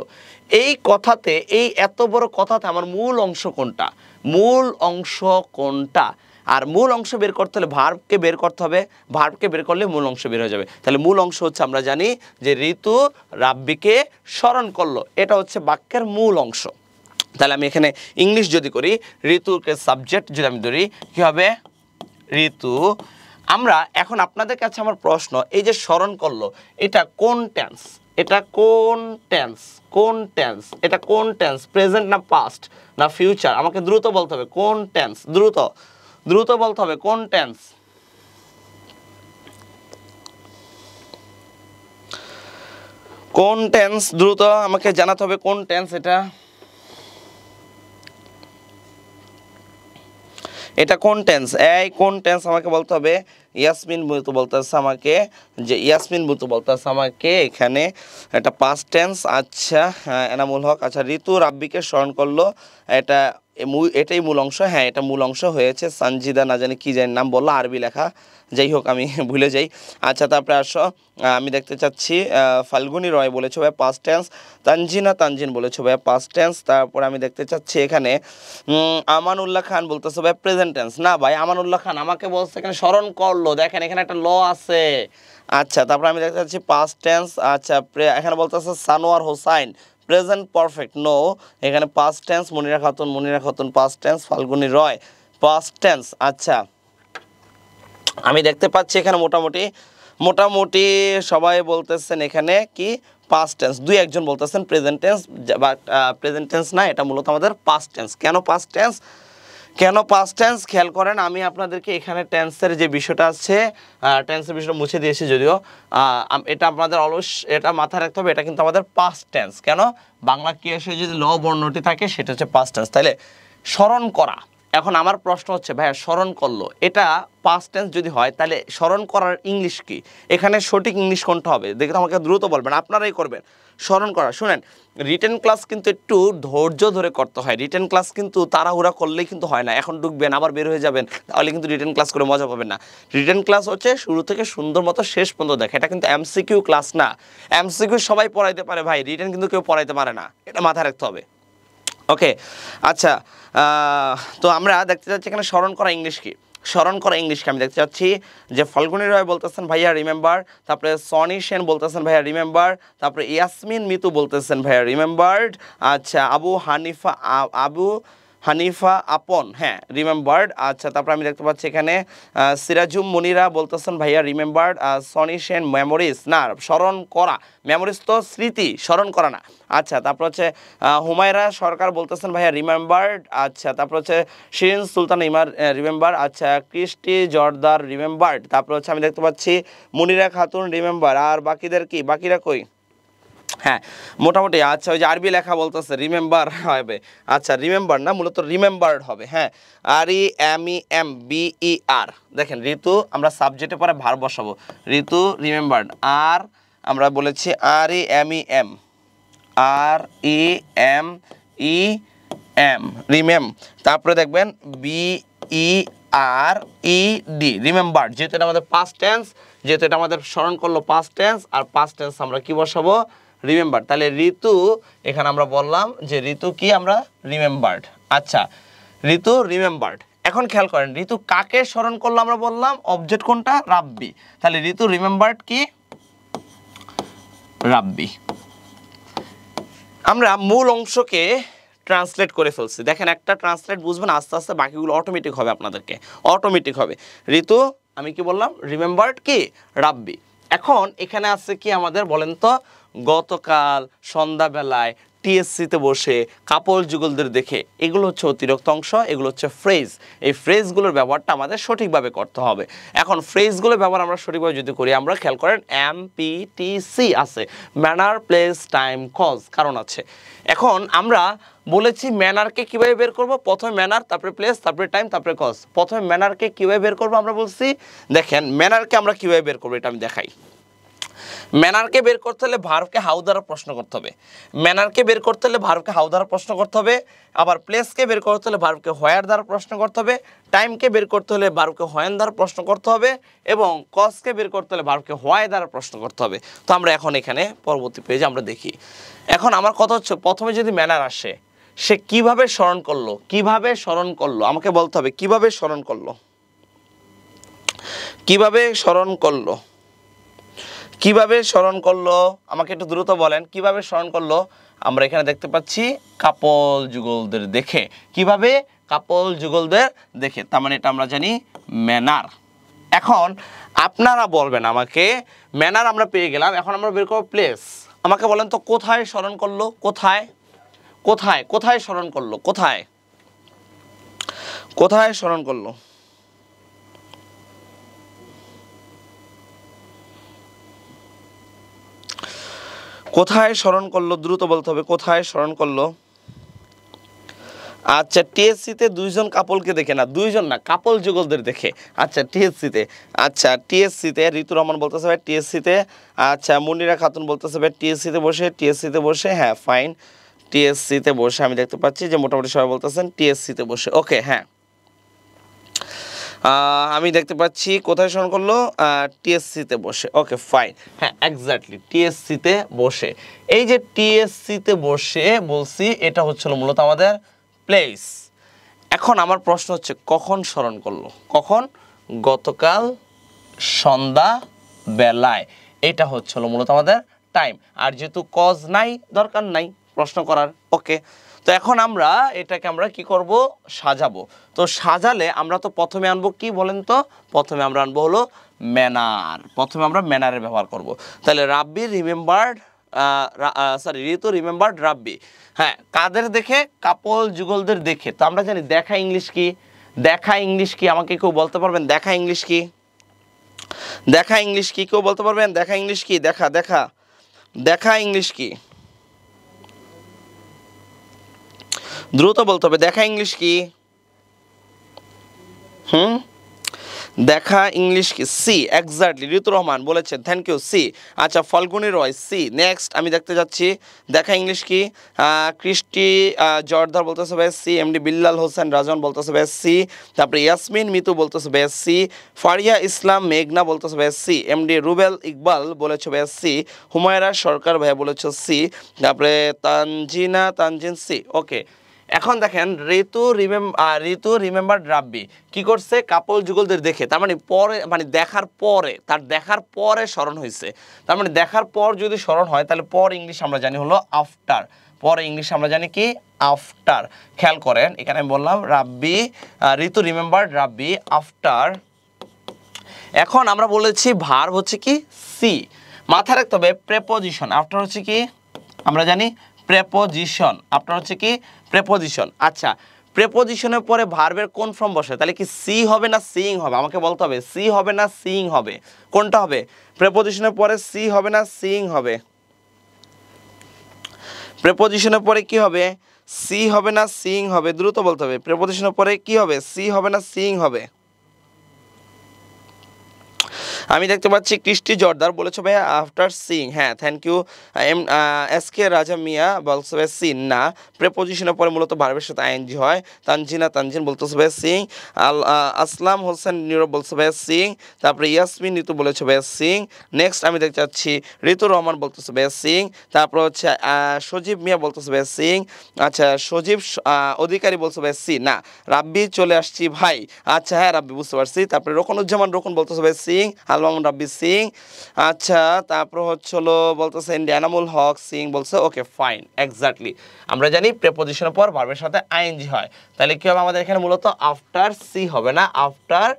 এই কথাতে, এই এত বড় কথাতে আমার মূল অংশ কোনটা? মূল অংশ কোনটা? আর মূল অংশ বের করতে হলে ভার্বকে বের করতে হবে। ভার্বকে বের করলে মূল অংশ বের হয়ে যাবে। তাহলে মূল অংশ হচ্ছে আমরা জানি যে ঋতু রাব্বিকে স্মরণ করল। এটা হচ্ছে বাক্যের মূল অংশ। তাহলে আমি এখানে ইংলিশ যদি করি, ঋতুকে সাবজেক্ট যদি আমি ধরি, কী হবে? ঋতু। আমরা এখন আপনাদের কাছে আমার প্রশ্ন, এই যে স্মরণ করল, এটা কোন টেন্স এটা কোন টেন্স কোন টেন্স এটা কোন টেন্স প্রেজেন্ট না পাস্ট না ফিউচার আমাকে দ্রুত বলতে হবে, কোন টেন্স দ্রুত। দ্রুত বলতে হবে, কোন টেন্স কোন টেন্স দ্রুত? আমাকে জানাতে হবে কোন টেন্স এটা? এটা কোন টেন্স এই কোন টেন্স আমাকে বলতে হবে? ইয়াসমিন বুতু বলতেছে আমাকে যে ইয়াসমিন বুতু বলতেছে আমাকে এখানে এটা পাস্ট টেন্স আচ্ছা হ্যাঁ, এনামুল হক আচ্ছা ঋতু রাব্বিকে স্মরণ করল। এটা এটাই মূল অংশ হ্যাঁ এটা মূল অংশ হয়েছে। সঞ্জিদা না জানি কী জানি নাম বলল আরবি লেখা। যাই হোক আমি [laughs] ভুলে যাই। আচ্ছা তারপরে আসো। আমি দেখতে চাচ্ছি ফাল্গুনি রয় বলেছ ভাই পাস্ট টেন্স তানজিনা তানজিন বলেছ ভাই পাস্ট টেন্স তারপর আমি দেখতে চাচ্ছি এখানে আমানুল্লাহ খান বলতেছো ভাই প্রেজেন্ট টেন্স না ভাই আমানুল্লাহ খান আমাকে বলছে এখানে স্মরণ করল। দেখেন, এখানে একটা ল আছে। আচ্ছা তারপর আমি দেখতে পাচ্ছি পাস্ট টেন্স আচ্ছা এখানে বলতেছে Sanowar Hossain present perfect no এখানে past tense Monira Khatun Monira Khatun past tense Falguni Roy past tense আচ্ছা। আমি দেখতে পাচ্ছি এখানে মোটামুটি মোটামুটি সবাই বলতেছেন এখানে কি? পাস্ট টেন্স দুই একজন বলতেছেন present tense but present tense না, এটা মূলত আমাদের পাস্ট টেন্স কেন পাস্ট টেন্স কেন পাস্ট টেন্স খেয়াল করেন? আমি আপনাদেরকে এখানে টেন্সের যে বিষয়টা আছে টেন্সের বিষয়টা মুছে দিয়েছি যদিও এটা আপনাদের অলস, এটা মাথায় রাখতে হবে, এটা কিন্তু আমাদের পাস্ট টেন্স কেন? বাংলা কি এসে যদি ল বর্ণটি থাকে, সেটা হচ্ছে পাস্ট টেন্স তাহলে স্মরণ করা। এখন আমার প্রশ্ন হচ্ছে, ভাইয়া, স্মরণ করল। এটা পাস্ট টেন্স যদি হয়, তাহলে স্মরণ করার ইংলিশ কি? এখানে সঠিক ইংলিশ কোনটা হবে? দেখে আমাকে দ্রুত বলবেন, আপনারাই করবেন। স্মরণ করা, শুনেন রিটেন ক্লাস কিন্তু একটু ধৈর্য ধরে করতে হয়। রিটেন ক্লাস কিন্তু তাড়াহুড়া করলেই কিন্তু হয় না। এখন ঢুকবেন, আবার বের হয়ে যাবেন, তাহলে কিন্তু রিটেন ক্লাস করে মজা পাবেন না। রিটেন ক্লাস হচ্ছে শুরু থেকে সুন্দর মতো শেষ পর্যন্ত দেখে। এটা কিন্তু এমসিকিউ ক্লাস না। এমসিকিউ সবাই পড়াইতে পারে, ভাই। রিটেন কিন্তু কেউ পড়াইতে পারে না। এটা মাথায় রাখতে হবে। ওকে আচ্ছা তো আমরা দেখতে চাচ্ছি এখানে স্মরণ করা ইংলিশ কি? স্মরণ করা ইংলিশকে আমি দেখতে চাচ্ছি যে ফলগুনি রয় বলতেছেন ভাইয়া রিমেম্বার তারপরে সনি সেন বলতেছেন ভাইয়া রিমেম্বার তারপরে ইয়াসমিন মিতু বলতেছেন ভাইয়া রিমেম্বার্ড আচ্ছা আবু হানিফা আবু হানিফা আপন হ্যাঁ রিমেম্বার্ড আচ্ছা তারপর আমি দেখতে পাচ্ছি এখানে সিরাজুম মুনিরা বলতেছেন, ভাইয়া রিমেম্বার্ড সনি সেন মেমোরিজ না, স্মরণ করা মেমোরিজ তো স্মৃতি, স্মরণ করা না। আচ্ছা তারপর হচ্ছে হুমায়রা সরকার বলতেছেন, ভাইয়া রিমেম্বার্ড আচ্ছা তারপর হচ্ছে, শিরিন সুলতান ইমার রিমেম্বার আচ্ছা ক্রিস্টি জর্দার রিমেম্বার্ড তারপর হচ্ছে আমি দেখতে পাচ্ছি, মুনিরা খাতুন রিমেম্বার আর বাকিদের কি, বাকিরা কই? হ্যাঁ মোটামুটি আচ্ছা ওই যে আরবি লেখা বলতেছে রিমেম্বার হবে। আচ্ছা রিমেম্বার না, মূলত রিমেম্বার্ড হবে হ্যাঁ। R E M E M B E R দেখেন, ঋতু, আমরা সাবজেক্টে পরে ভার বসাবো। ঋতু রিমেম্বার্ড আর আমরা বলেছি R E M E M R E M E M remem তারপরে দেখবেন B E R E D remembered যেহেতু এটা আমাদের পাস্ট টেন্স যেহেতু এটা আমাদের স্মরণ করল পাস্ট টেন্স আর পাস্ট টেন্স আমরা কি বসাবো? রিমেম্বার তাহলে ঋতু, এখানে আমরা বললাম যে ঋতু কি আমরা? রিমেম্বার্ড আচ্ছা ঋতু রিমেম্বার্ড এখন খেয়াল করেন, ঋতু কাকে স্মরণ করল আমরা বললাম? অবজেক্ট কোনটা? রাব্বি। তাহলে ঋতু রিমেম্বার্ড কি? রাব্বি। আমরা মূল অংশকে ট্রান্সলেট করে ফেলছি। দেখেন একটা ট্রান্সলেট বুঝবেন, আস্তে আস্তে বাকিগুলো অটোমেটিক হবে আপনাদেরকে। অটোমেটিক হবে। ঋতু, আমি কি বললাম? রিমেম্বার্ড কি? রাব্বি। এখন এখানে আছে কি আমাদের বলেন তো? গতকাল সন্ধ্যাবেলায় টিএসসিতে বসে কাপল যুগলদের দেখে এগুলো হচ্ছে অতিরিক্ত অংশ, এগুলো হচ্ছে ফ্রেজ এই ফ্রেজগুলোর ব্যবহারটা আমাদের সঠিকভাবে করতে হবে। এখন ফ্রেজগুলো ব্যবহার আমরা সঠিকভাবে যদি করি, আমরা খেয়াল করেন এম পি টি সি আছে ম্যানার প্লেস টাইম কজ কারণ আছে। এখন আমরা বলেছি ম্যানারকে কীভাবে বের করব? প্রথমে ম্যানার তারপরে প্লেস তারপরে টাইম তারপরে কজ প্রথমে ম্যানারকে কীভাবে বের করব আমরা বলছি? দেখেন ম্যানারকে আমরা কীভাবে বের করব এটা আমি দেখাই। ম্যানারকে বের করতে হলে ভার্ভকে হাউ দ্বারা প্রশ্ন করতে হবে। ম্যানারকে বের করতে হলে ভার্ভকে হাউ দ্বারা প্রশ্ন করতে হবে। আবার প্লেসকে বের করতে হলে ভার্ভকে হোয়ার দ্বারা প্রশ্ন করতে হবে। টাইমকে বের করতে হলে ভার্ভকে হোয়েন দ্বারা প্রশ্ন করতে হবে এবং কজকে বের করতে হলে ভার্ভকে হোয়াই দ্বারা প্রশ্ন করতে হবে। তো আমরা এখন এখানে পরবর্তী পেজে আমরা দেখি। এখন আমার কথা হচ্ছে, প্রথমে যদি ম্যানার আসে, সে কীভাবে স্মরণ করল? কীভাবে স্মরণ করল? আমাকে বলতে হবে, কীভাবে স্মরণ করল? কীভাবে স্মরণ করল? কীভাবে স্মরণ করল? আমাকে একটু দ্রুত বলেন, কীভাবে স্মরণ করল? আমরা এখানে দেখতে পাচ্ছি কাপল যুগলদের দেখে। কীভাবে কাপল যুগলদের দেখে? তার মানে এটা আমরা জানি ম্যানার। এখন আপনারা বলবেন আমাকে, ম্যানার আমরা পেয়ে গেলাম, এখন আমরা বের করব প্লেস। আমাকে বলেন তো, কোথায় স্মরণ করল? কোথায়? কোথায়? কোথায় স্মরণ করল? কোথায়? কোথায় স্মরণ করল? কোথায় স্মরণ করল? দ্রুত বলতে হবে, কোথায় স্মরণ করল? আচ্ছা টিএসসিতে দুইজন কাপলকে দেখে না, দুইজন না, কাপল যুগলদের দেখে। আচ্ছা টিএসসিতে আচ্ছা টিএসসিতে, ঋতু রহমান বলতেছে, ভাই, টিএসসিতে আচ্ছা মুনিরা খাতুন বলতেছে, ভাই, টিএসসিতে বসে টিএসসিতে বসে হ্যাঁ ফাইন টিএসসিতে বসে। আমি দেখতে পাচ্ছি যে মোটামুটি সবাই বলতেছেন, টিএসসিতে বসে। ওকে হ্যাঁ। আমি দেখতে পাচ্ছি কোথায় স্মরণ করল? টিএসসিতে বসে। ওকে ফাইন হ্যাঁ এক্স্যাক্টলি টিএসসিতে বসে। এই যে টিএসসিতে বসে বলছি, এটা হচ্ছিল মূলত আমাদের প্লেস এখন আমার প্রশ্ন হচ্ছে, কখন স্মরণ করল? কখন? গতকাল সন্ধ্যা বেলায় এটা হচ্ছিল মূলত আমাদের টাইম আর যেহেতু কজ নাই, দরকার নাই প্রশ্ন করার। ওকে তো এখন আমরা এটাকে আমরা কি করব? সাজাবো। তো সাজালে আমরা তো প্রথমে আনব কি বলেন তো? প্রথমে আমরা আনব হলো ম্যানার প্রথমে আমরা ম্যানারের ব্যবহার করব। তাহলে Rabbi remembered sorry Ritu remembered Rabbi. হ্যাঁ কাদের দেখে? কাপল যুগলদের দেখে। তো আমরা জানি দেখা ইংলিশ কি? দেখা ইংলিশ কি? আমাকে কেউ বলতে পারবেন? দেখা ইংলিশ কি? দেখা ইংলিশ কি? কেউ বলতে পারবেন? দেখা ইংলিশ কি? দেখা দেখা। দেখা ইংলিশ কি? দ্রুত বলতে হবে, দেখা ইংলিশ কি? হুম? দেখা ইংলিশ কি? সি এক্স্যাক্টলি ঋতু রহমান বলেছেন থ্যাংক ইউ সি। আচ্ছা ফলগুনি রয়, সি নেক্সট আমি দেখতে যাচ্ছি, দেখা ইংলিশ কি? কৃষ্টি জর্দার বলতেছে বেশ সি এমডি বিল্লাল হোসেন, রাজন বলতেছে বেশ সি, তারপরে ইয়াসমিন মিতু বলতেছে বেশ সি, ফারিয়া ইসলাম মেঘনা বলতেছে বেশ সি এমডি রুবেল ইকবাল বলেছে বেশ সি, হুমায়রা সরকার ভাই বলেছে সি, তারপরে তানজিনা, তানজিন, সি ওকে এখন দেখেন ঋতু রিমেম ঋতু রিমেম্বার রাব্বি। কি করছে? কাপল যুগলদের দেখে। তার মানে পরে মানে দেখার পরে, তার দেখার পরে স্মরণ হয়েছে তার মানে দেখার পর যদি স্মরণ হয়, তাহলে পর ইংলিশ আমরা জানি হলো আফটার পরে ইংলিশ আমরা জানি কি? আফটার খেয়াল করেন, এখানে আমি বললাম রাব্বি ঋতু রিমেম্বার রাব্বি আফটার এখন আমরা বলেছি ভার্ব হচ্ছে কি? সি মাথায় রাখতে হবে প্রেপোজিশন আফটার হচ্ছে কি? আমরা জানি প্রেপোজিশন আপনার হচ্ছে কি প্রেপোজিশন আচ্ছা প্রেপোজিশনের পরে ভার্বের কোন ফর্ম বসে তাহলে কি সি হবে না সিইং হবে? আমাকে বলতে হবে, সি হবে না সিইং হবে। কোনটা হবে? প্রেপোজিশনের পরে সি হবে না সিইং হবে। প্রেপোজিশনের পরে কি হবে? সি হবে না সিইং হবে। দ্রুত বলতে হবে। প্রেপোজিশনের পরে কি হবে? সি হবে না সিইং হবে। আমি দেখতে পাচ্ছি কৃষ্টি জর্দার বলেছ ভাই আফটার সিং হ্যাঁ thank you M S K Raja Mia বলছে ভাই সিন না। প্রেপোজিশনের পরে মূলত ভার্বের সাথে আইএনজি হয়। তানজিনা, তানজিন বলতেছে ভাই সিং আল আসলাম হোসেন নীরব বলছে ভাই সিং তারপরে ইয়াসমিন ঋতু বলেছে ভাই সিং নেক্সট আমি দেখতে পাচ্ছি ঋতু রহমান বলতেছে ভাই সিং তারপর হচ্ছে সজীব মিয়া বলতেছে ভাই সিং আচ্ছা সজীব অধিকারী বলছে ভাই সি না, রাব্বি চলে আসছি ভাই। আচ্ছা হ্যাঁ রাব্বি, বুঝতে পারছি। তারপরে রকনুজ্জামান রকন বলতেছে ভাই সিং আলমামুন রাব্বি সিং। আচ্ছা তারপর হচ্ছে হলো বলতেছে এনামুল হক সিং বলছে, ওকে ফাইন এক্স্যাক্টলি আমরা জানি প্রেপোজিশনের পর ভার্বের সাথে আইএনজি হয়। তাহলে কি হবে আমাদের এখানে মূলত আফটার সি হবে না? আফটার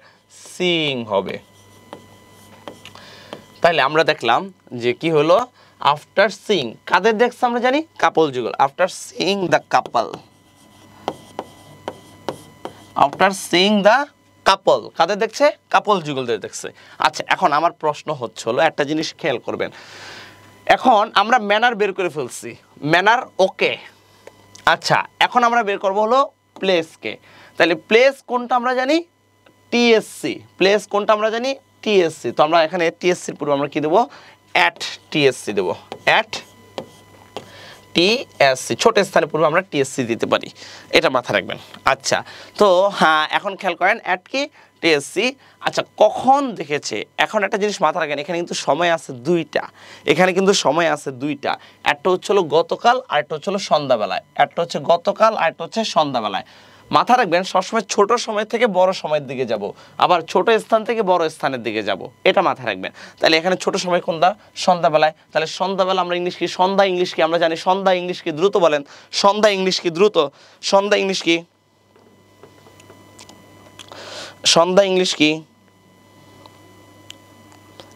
সিং হবে। তাহলে আমরা দেখলাম যে কি হলো? আফটার সিং কাদের দেখছে আমরা জানি? কাপল যুগল। After seeing the couple after seeing the couple, কাদের দেখছে? কাপল যুগলদের দেখছে। আচ্ছা এখন আমার প্রশ্ন হচ্ছে হলো, একটা জিনিস খেয়াল করবেন। এখন আমরা ম্যানার বের করে ফেলছি। Manner okay. আচ্ছা এখন আমরা বের করব হলো প্লেসকে তাহলে প্লেস কোনটা আমরা জানি? টিএসসি প্লেস কোনটা আমরা জানি? টিএসসি তো আমরা এখানে টিএসসির পূর্বে আমরা কি দেবো? অ্যাট টিএসসি দেবো। অ্যাট টিএসসি, ছোট স্থানে পূর্বে আমরা টিএসসি দিতে পারি। এটা মাথা রাখবেন। আচ্ছা তো হ্যাঁ এখন খেয়াল করেন অ্যাট কি? টিএসসি। আচ্ছা কখন দেখেছে? এখন একটা জিনিস মাথা রাখেন, এখানে কিন্তু সময় আছে দুইটা। এখানে কিন্তু সময় আছে দুইটা। একটা হচ্ছে হলো গতকাল আর একটা হচ্ছে হলো সন্ধ্যাবেলায়। একটা হচ্ছে গতকাল আর একটা হচ্ছে সন্ধ্যাবেলায়। মাথা রাখবেন, সবসময় ছোট সময় থেকে বড় সময়ের দিকে যাব। আবার ছোট স্থান থেকে বড় স্থানের দিকে যাব। এটা মাথায় রাখবেন। তাহলে এখানে ছোট সময় কোনটা? সন্ধ্যাবেলায়। তাহলে সন্ধ্যাবেলা আমরা ইংলিশ কি, সন্ধ্যা ইংলিশ কি? আমরা জানি সন্ধ্যা ইংলিশ কি দ্রুত বলেন। সন্ধ্যা ইংলিশ কি দ্রুত? সন্ধ্যা ইংলিশ কি? সন্ধ্যা ইংলিশ কি?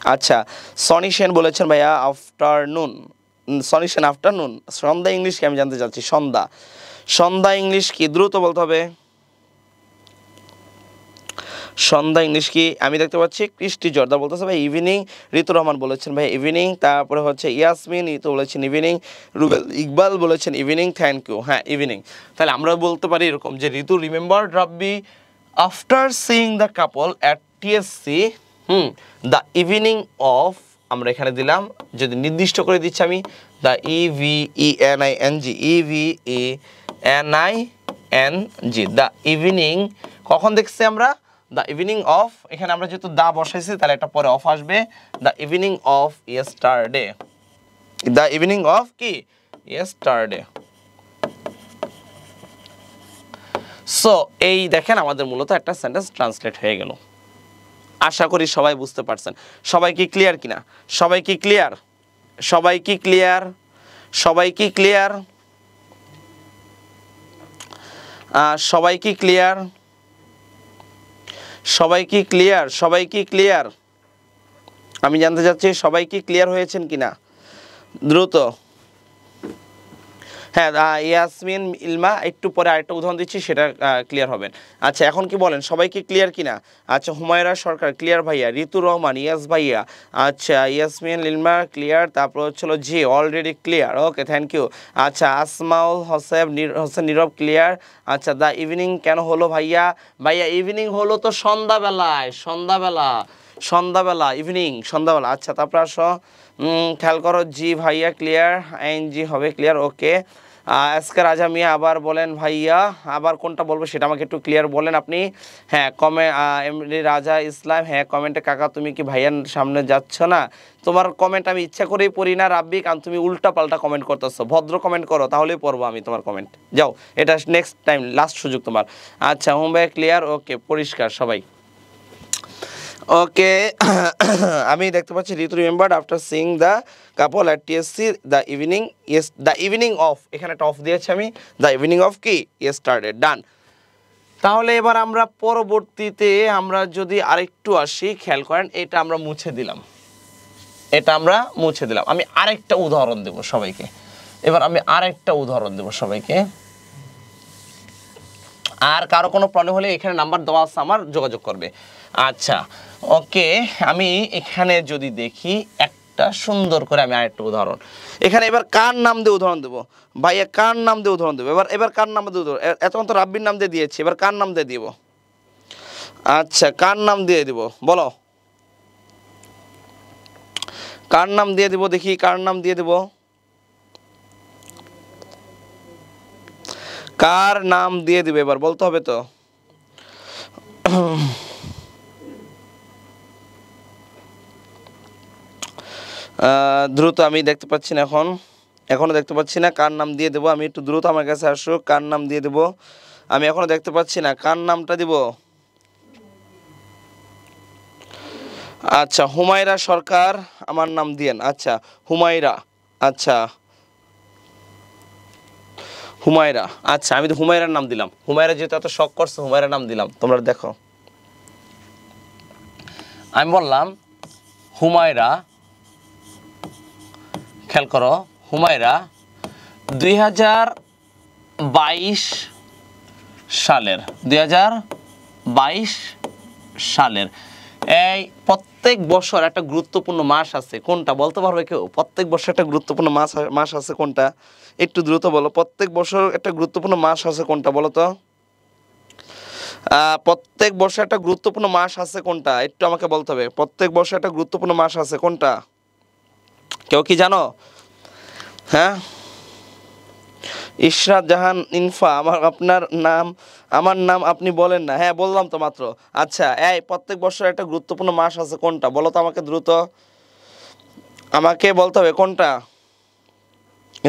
আচ্ছা সনি সেন বলেছেন ভাইয়া, আফটারনুন। সনি সেন, আফটারনুন। সন্ধ্যা ইংলিশ কি? আমি জানতে চাচ্ছি, সন্ধ্যা। সন্ধ্যা ইংলিশ কি? দ্রুত বলতে হবে। সন্ধ্যা ইংলিশ কি? আমি দেখতে পাচ্ছি কৃষ্টি জর্দা বলতেছে, ভাই ইভিনিং ঋতু রহমান বলেছেন, ভাই ইভিনিং তারপরে হচ্ছে ইয়াসমিন, ঋতু বলেছেন ইভিনিং রুবেল ইকবাল বলেছেন ইভিনিং থ্যাংক ইউ হ্যাঁ ইভিনিং তাহলে আমরা বলতে পারি এরকম যে Ritu remember Rabbi after seeing the couple at TSC hmm the evening of আমরা এখানে দিলাম, যদি নির্দিষ্ট করে দিচ্ছি আমি the E V E N I N G E V E N I N G the evening কখন দেখছি আমরা? দ্য ইভিনিং অফ এখানে আমরা যেহেতু দা বসাইছি, তাহলে একটা পরে অফ আসবে। The evening of yesterday the evening of কি? ইয়েস্টারডে সো এই দেখেন আমাদের মূলত একটা সেন্টেন্স ট্রান্সলেট হয়ে গেল। আশা করি সবাই বুঝতে পারছেন। সবাই কি ক্লিয়ার কিনা? সবাই কি ক্লিয়ার সবাই কি ক্লিয়ার সবাই কি ক্লিয়ার সবাই কি ক্লিয়ার সবাই কি ক্লিয়ার সবাই কি ক্লিয়ার আমি জানতে চাচ্ছি সবাই কি ক্লিয়ার হয়েছেন কিনা? দ্রুত। হ্যাঁ ইয়াসমিন, ইলমা, একটু পরে আরেকটা উদাহরণ দিচ্ছি, সেটা ক্লিয়ার হবেন। আচ্ছা এখন কি বলেন, সবাই কি ক্লিয়ার কিনা? আচ্ছা হুমায়রা সরকার ক্লিয়ার ভাইয়া, ঋতু রহমান, ইয়াস ভাইয়া। আচ্ছা ইয়াসমিন, ইলমা ক্লিয়ার তারপর হচ্ছিল জি already clear okay thank you আচ্ছা আসমাউল হোসেব হোসেন নীরব ক্লিয়ার আচ্ছা দা ইভিনিং কেন হলো ভাইয়া? ভাইয়া, ইভিনিং হলো তো সন্ধ্যাবেলায়, সন্ধ্যাবেলা সন্ধ্যাবেলা, ইভিনিং, সন্ধ্যাবেলা। আচ্ছা তারপর আসো। খেয়াল করো, জি ভাইয়া ক্লিয়ার এন জি হবে ক্লিয়ার ওকে আজকে রাজা মিয়া আবার বলেন, ভাইয়া, আবার কোনটা বলব সেটা আমাকে একটু ক্লিয়ার বলেন আপনি। হ্যাঁ কমে এমনি রাজা ইসলাম হ্যাঁ কমেন্টে কাকা, তুমি কি ভাইয়ার সামনে যাচ্ছ না? তোমার কমেন্ট আমি ইচ্ছা করেই পড়ি না রাব্বি কারণ তুমি উল্টা পাল্টা কমেন্ট করতেছো। ভদ্র কমেন্ট করো, তাহলেই পড়ব আমি তোমার কমেন্ট যাও, এটা নেক্সট টাইম লাস্ট সুযোগ তোমার। আচ্ছা হোম ভাই ক্লিয়ার ওকে পরিষ্কার সবাই। ওকে [coughs] আমি দেখতে পাচ্ছি, Ritu remembered after seeing the couple at TSC the evening yes the evening of এখানে একটা অফ দিয়েছি আমি দ্য ইভিনিং অফ কি? ইয়েস স্টার্টেড ডান তাহলে এবার আমরা পরবর্তীতে আমরা যদি আরেকটু আসি, খেয়াল করেন, এটা আমরা মুছে দিলাম। এটা আমরা মুছে দিলাম। আমি আরেকটা উদাহরণ দেব সবাইকে। এবার আমি আরেকটা উদাহরণ দেব সবাইকে। আর কারও কোনো প্রবলেম হলে এখানে নাম্বার দেওয়া আছে আমার, যোগাযোগ করবে। আচ্ছা ওকে আমি এখানে যদি দেখি একটা সুন্দর করে আমি আরেকটা উদাহরণ। এখানে এবার কার নাম দিয়ে উদাহরণ দেবো? ভাইয়া, কার নাম দিয়ে উদাহরণ দেবো? এবার এবার কার নাম দিয়ে উদাহরণ এতক্ষণ তো রাব্বির নাম দিয়ে দিয়েছি, এবার কার নাম দিয়ে দিব? আচ্ছা কার নাম দিয়ে দিব? বলো। কার নাম দিয়ে দিব দেখি, কার নাম দিয়ে দিব? কার নাম দিয়ে দিবে এবার, বলতে হবে তো? দ্রুত আমি দেখতে পাচ্ছি না এখন। এখনও দেখতে পাচ্ছি না কার নাম দিয়ে দেবো। আমি একটু দ্রুত আমার কাছে আসুক, কার নাম দিয়ে দেবো। আমি এখনও দেখতে পাচ্ছি না কার নামটা দিব। আচ্ছা হুমায়রা সরকার আমার নাম দিয়েন। আচ্ছা হুমায়রা। আচ্ছা হুমায়রা। আচ্ছা আমি তো হুমায়রার নাম দিলাম। হুমায়রা যেহেতু এত শখ করছে, হুমায়রার নাম দিলাম। তোমরা দেখো। আমি বললাম, হুমায়রা খেয়াল করো, হুমায়রা দুই হাজার বাইশ সালের, দুই হাজার বাইশ সালের। এই প্রত্যেক বছর একটা গুরুত্বপূর্ণ মাস আছে। কোনটা বলতে পারবে কেউ? প্রত্যেক বছর একটা গুরুত্বপূর্ণ মাস মাস আছে কোনটা? একটু দ্রুত বলো। প্রত্যেক বছর একটা গুরুত্বপূর্ণ মাস আছে কোনটা বলো তো? প্রত্যেক বছর একটা গুরুত্বপূর্ণ মাস আছে কোনটা? একটু আমাকে বলতে হবে। প্রত্যেক বছর একটা গুরুত্বপূর্ণ মাস আছে কোনটা? কেউ কি জানো? হ্যাঁ? ইশরাত জাহান ইনফা, আমার আপনার নাম, আমার নাম আপনি বলেন না। হ্যাঁ বললাম তো মাত্র। আচ্ছা এই প্রত্যেক বছর একটা গুরুত্বপূর্ণ মাস আছে, কোনটা? বলো তো আমাকে দ্রুত। আমাকে বলতে হবে কোনটা?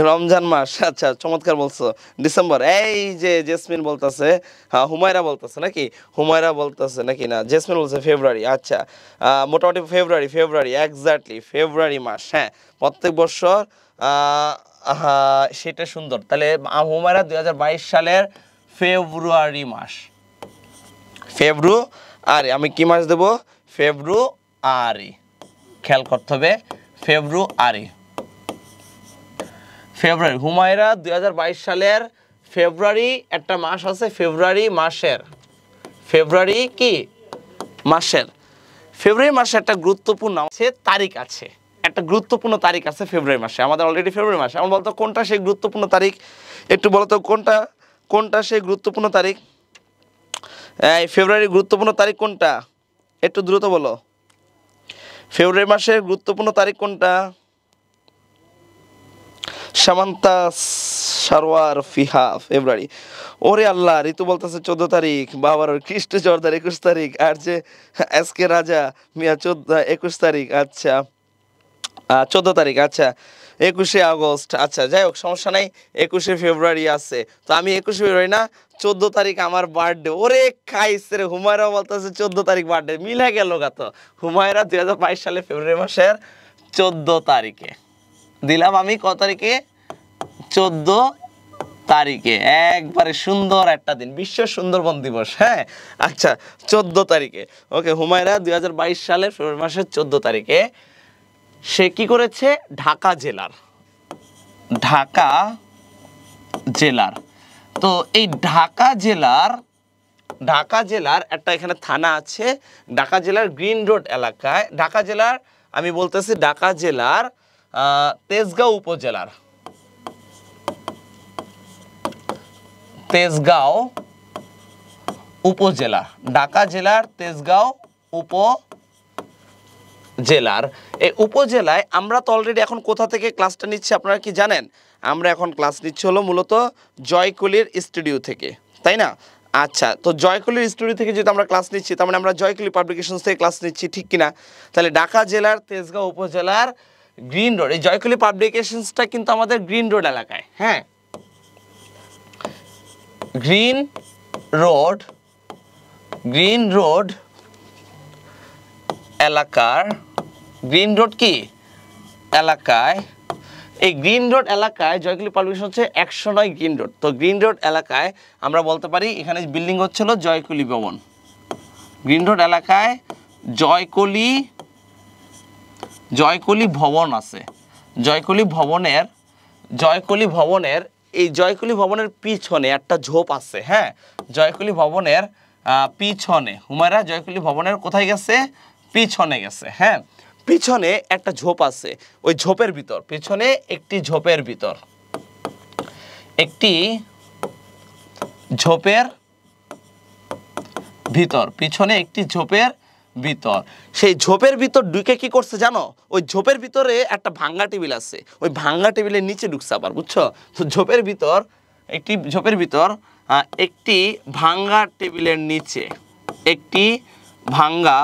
রমজান মাস আচ্ছা চমৎকার বলছো। ডিসেম্বর, এই যে জেসমিন বলতেছে হ্যাঁ হুমায়রা বলতেছে নাকি? হুমায়রা বলতেছে নাকি না? জেসমিন বলছে ফেব্রুয়ারি আচ্ছা মোটামুটি ফেব্রুয়ারি ফেব্রুয়ারি এক্স্যাক্টলি ফেব্রুয়ারি মাস হ্যাঁ প্রত্যেক বছর সেটা সুন্দর। তাহলে হুমায়রা দু হাজার বাইশ সালের ফেব্রুয়ারি মাস। ফেব্রু ফেব্রুয়ারি, আমি কি মাস দেব? ফেব্রুয়ারি। খেয়াল করতে হবে, ফেব্রুয়ারি। ফেব্রুয়ারি। হুমায়রা দু হাজার বাইশ সালের ফেব্রুয়ারি, একটা মাস আছে ফেব্রুয়ারি মাসের। ফেব্রুয়ারি কি? মাসের। ফেব্রুয়ারি মাসে একটা গুরুত্বপূর্ণ আছে তারিখ আছে। একটা গুরুত্বপূর্ণ তারিখ আছে ফেব্রুয়ারি মাসে। আমাদের অলরেডি ফেব্রুয়ারি মাসে। আমার বলতো, কোনটা সেই গুরুত্বপূর্ণ তারিখ? একটু বলতো কোনটা কোনটা সেই গুরুত্বপূর্ণ তারিখ? এই ফেব্রুয়ারি গুরুত্বপূর্ণ তারিখ কোনটা? একটু দ্রুত বলো। ফেব্রুয়ারি মাসের গুরুত্বপূর্ণ তারিখ কোনটা? সামান্তা সারোয়ার ফিহা ফেব্রুয়ারি। ওরে আল্লাহ, ঋতু বলতেছে চোদ্দ তারিখ, বাবার খ্রিস্ট জর্দার একুশ তারিখ, আর যে এসকে রাজা মিয়া চোদ্দ, একুশ তারিখ আচ্ছা চোদ্দ তারিখ আচ্ছা একুশে আগস্ট আচ্ছা যাই হোক, সমস্যা নাই, একুশে ফেব্রুয়ারি আছে। তো আমি একুশে ফেব্রুয়ারি না, চোদ্দ তারিখ আমার বার্থডে ওরে খাইছে রে, হুমায়রা বলতেছে চোদ্দ তারিখ বার্থডে মিলে গেল গা তো। হুমায়রা দুই হাজার বাইশ সালে ফেব্রুয়ারি মাসের চোদ্দ তারিখে। দিলাম আমি কত তারিখে? চোদ্দ তারিখে। একবারে সুন্দর একটা দিন। বিশ্ব সুন্দরবন দিবস হ্যাঁ? আচ্ছা চোদ্দ তারিখে। ওকে, হুমায়রা, দুই সালের ফেব্রুয়ারি মাসের চোদ্দ তারিখে সে কি করেছে? ঢাকা জেলার। ঢাকা জেলার। তো এই ঢাকা জেলার ঢাকা জেলার একটা এখানে থানা আছে। ঢাকা জেলার গ্রিন রোড এলাকায়। ঢাকা জেলার, আমি বলতেছি ঢাকা জেলার তেজগাঁও উপজেলার। তেজগাঁও উপজেলা, ঢাকা জেলার তেজগাঁও উপ জেলার এই উপজেলায় আমরা তো অলরেডি এখন কোথা থেকে ক্লাসটা নিচ্ছি আপনারা কি জানেন? আমরা এখন ক্লাস নিচ্ছি হলো মূলত জয়কলির স্টুডিও থেকে, তাই না? আচ্ছা তো জয়কলির স্টুডিও থেকে যেহেতু আমরা ক্লাস নিচ্ছি, তার মানে আমরা জয়কলি পাবলিকেশন থেকে ক্লাস নিচ্ছি, ঠিক কিনা? তাহলে ঢাকা জেলার তেজগাঁও উপজেলার গ্রিন রোড এই জয়কলি পাবলিকেশনসটা কিন্তু আমাদের গ্রিন রোড এলাকায়। হ্যাঁ। গ্রিন রোড গ্রিন রোড এলাকার গ্রিন রোড কি? এলাকায়। এই গ্রিন রোড এলাকায় জয়কলি পাবলিকেশন হচ্ছে একশো নয় গ্রিন রোড তো গ্রিন রোড এলাকায় আমরা বলতে পারি, এখানে বিল্ডিং হচ্ছিল জয়কলি ভবন। গ্রিন রোড এলাকায় জয়কলি জয়কলি ভবন আছে। জয়কলি ভবনের জয়কলি ভবনের, এই জয়কলি ভবনের পিছনে একটা ঝোপ আছে হ্যাঁ? জয়কলি ভবনের পিছনে। হুমায়রা, জয়কলি ভবনের কোথায় গেছে? পিছনে গেছে হ্যাঁ? পিছনে একটা ঝোপ আছে, ওই ঝোপের ভিতর। পিছনে একটি ঝোপের ভিতর। একটি ঝোপের ভিতর। পিছনে একটি ঝোপের ভিতর। সেই ঝোপের ভিতর ঢুকে কি করছে জানো? ওই ঝোপের ভিতরে একটা ভাঙ্গা টেবিল আছে। ওই ভাঙ্গা টেবিলের নিচে ঢুকছে আবার, বুঝছ? তো ঝোপের ভিতর, একটি ঝোপের ভিতর একটি ভাঙ্গা টেবিলের নিচে, একটি ভাঙ্গা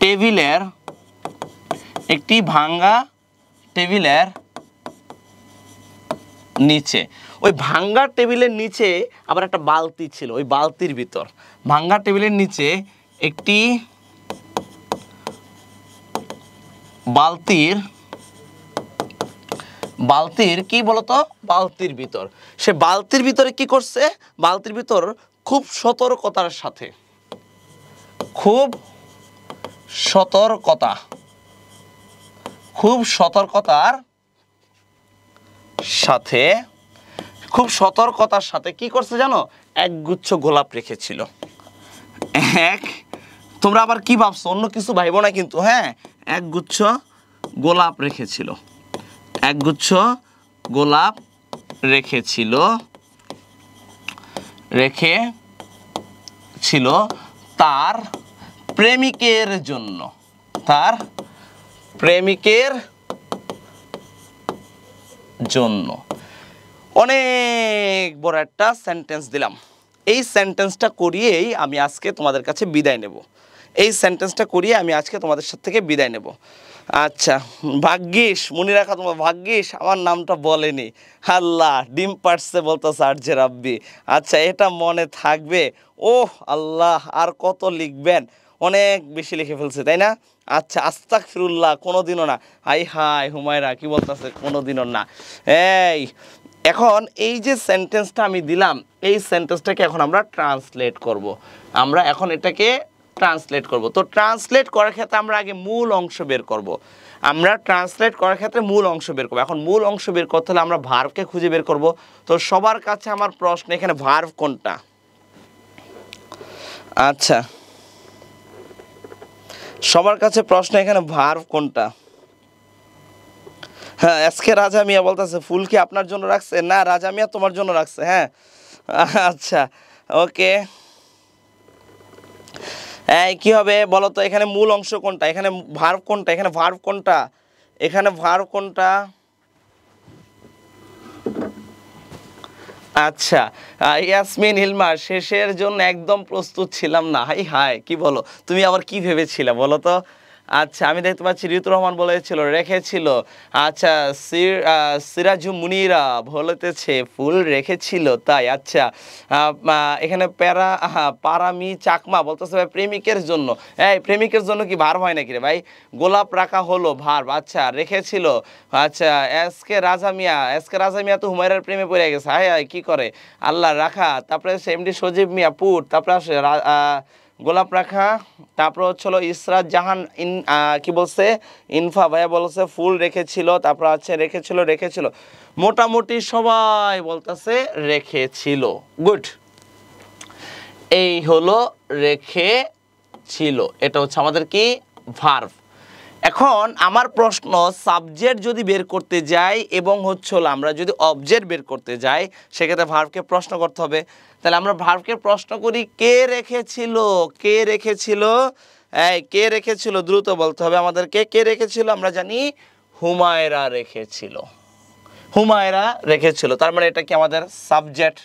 টেবিলের, একটি ভাঙ্গা টেবিলের নিচে। ওই ভাঙ্গা টেবিলের নিচে আবার একটা বালতি ছিল, ওই বালতির ভিতর। ভাঙ্গা টেবিলের নিচে একটি বালতির বালতির কি বলতো? বালতির ভিতর। সে বালতির ভিতরে কি করছে? বালতির ভিতর খুব সতর্কতার সাথে, খুব সতর্কতা, খুব সতর্কতার সাথে খুব সতর্কতার সাথে কি করছে জানো? একগুচ্ছ গোলাপ রেখেছিল। এক, তোমরা আবার কি ভাবছ? অন্য কিছু ভাইব না কিন্তু হ্যাঁ? একগুচ্ছ গোলাপ রেখেছিল। একগুচ্ছ গোলাপ রেখেছিল। রেখে ছিল তার প্রেমিকের জন্য। তার প্রেমিকের জন্য। অনেক বড় একটা সেন্টেন্স দিলাম। এই সেন্টেন্সটা করিয়েই আমি আজকে তোমাদের কাছে বিদায় নেব। এই সেন্টেন্সটা করিয়ে আমি আজকে তোমাদের সাথে থেকে বিদায় নেব। আচ্ছা ভাগ্যিস, মনে রাখা তোমার, ভাগ্যিস, আমার নামটা বলেনি। আল্লাহ ডিম পাটছে বলতো সার্জে রাব্বি। আচ্ছা এটা মনে থাকবে। ওহ, আল্লাহ, আর কত লিখবেন? অনেক বেশি লিখে ফেলছে, তাই না? আচ্ছা আস্তাক ফিরুল্লাহ কোনো দিনও না। হাই হাই, হুমায়রা, কি বলতেছে? কোনো দিনও না। এই এখন এই যে সেন্টেন্সটা আমি দিলাম, এই সেন্টেন্সটাকে এখন আমরা ট্রান্সলেট করব। আমরা এখন এটাকে ট্রান্সলেট করব। তো ট্রান্সলেট করার ক্ষেত্রে আমরা আগে মূল অংশ বের করব। আমরা ট্রান্সলেট করার ক্ষেত্রে মূল অংশ বের করব। এখন মূল অংশ বের করতে হলে আমরা ভার্ভকে খুঁজে বের করব। তো সবার কাছে আমার প্রশ্ন, এখানে ভার্ভ কোনটা? আচ্ছা। সবার কাছে প্রশ্ন, এখানে ভার্ভ কোনটা? হ্যাঁ আজকে রাজা মিয়া বলতেছে, ফুল কি আপনার জন্য রাখছে? না, রাজা মিয়া তোমার জন্য রাখছে হ্যাঁ। [laughs] আচ্ছা ওকে। এই, কি হবে বলো তো, এখানে মূল অংশ কোনটা? এখানে ভার্ভ কোনটা? এখানে ভার্ভ কোনটা? এখানে ভার্ভ কোনটা? আচ্ছা ইয়াসমিন হিলমা শেষের জন্য একদম প্রস্তুত ছিলাম না। হাই হাই, কি বলো? তুমি আবার কি ভেবেছিলে বলো তো? আচ্ছা আমি দেখতে পাচ্ছি ঋতু রহমান বলেছিল, রেখেছিল। আচ্ছা সিরাজু মুনিরা বলেতেছে ফুল রেখেছিল, তাই। আচ্ছা এখানে প্যারা পারামি চাকমা বলতেছে, ভাই, প্রেমিকের জন্য। এই, প্রেমিকের জন্য কি ভার হয় নাকি রে ভাই? গোলাপ রাখা হলো ভার আচ্ছা রেখেছিল। আচ্ছা এসকে রাজা মিয়া এসকে রাজা মিয়া তো হুমায়রার প্রেমে পড়ে গেছে। হায় হায়, কি করে? আল্লাহ, রাখা। তারপরে এমডি সজীব মিয়া পুট তারপরে আসে গোলাপ রাখা, তারপর হচ্ছে হলো ইসরাত জাহান ইন কি বলছে? ইনফা ভাইয়া বলছে, ফুল রেখেছিল, তারপর আছে রেখেছিল রেখেছিল। মোটামুটি সবাই বলতেছে রেখেছিল। গুড এই হলো রেখে ছিল এটা হচ্ছে আমাদের কি? ভার্ভ এখন আমার প্রশ্ন সাবজেক্ট যদি বের করতে যাই এবং হচ্ছে আমরা যদি অবজেক্ট বের করতে যাই, সেক্ষেত্রে ভার্ভকে প্রশ্ন করতে হবে। তাহলে আমরা ভার্ভকে প্রশ্ন করি, কে রেখেছিল? কে রেখেছিল? এই, কে রেখেছিল? দ্রুত বলতে হবে আমাদেরকে। কে রেখেছিল? আমরা জানি হুমায়রা রেখেছিল। হুমায়রা রেখেছিল। তার মানে এটা কি আমাদের সাবজেক্ট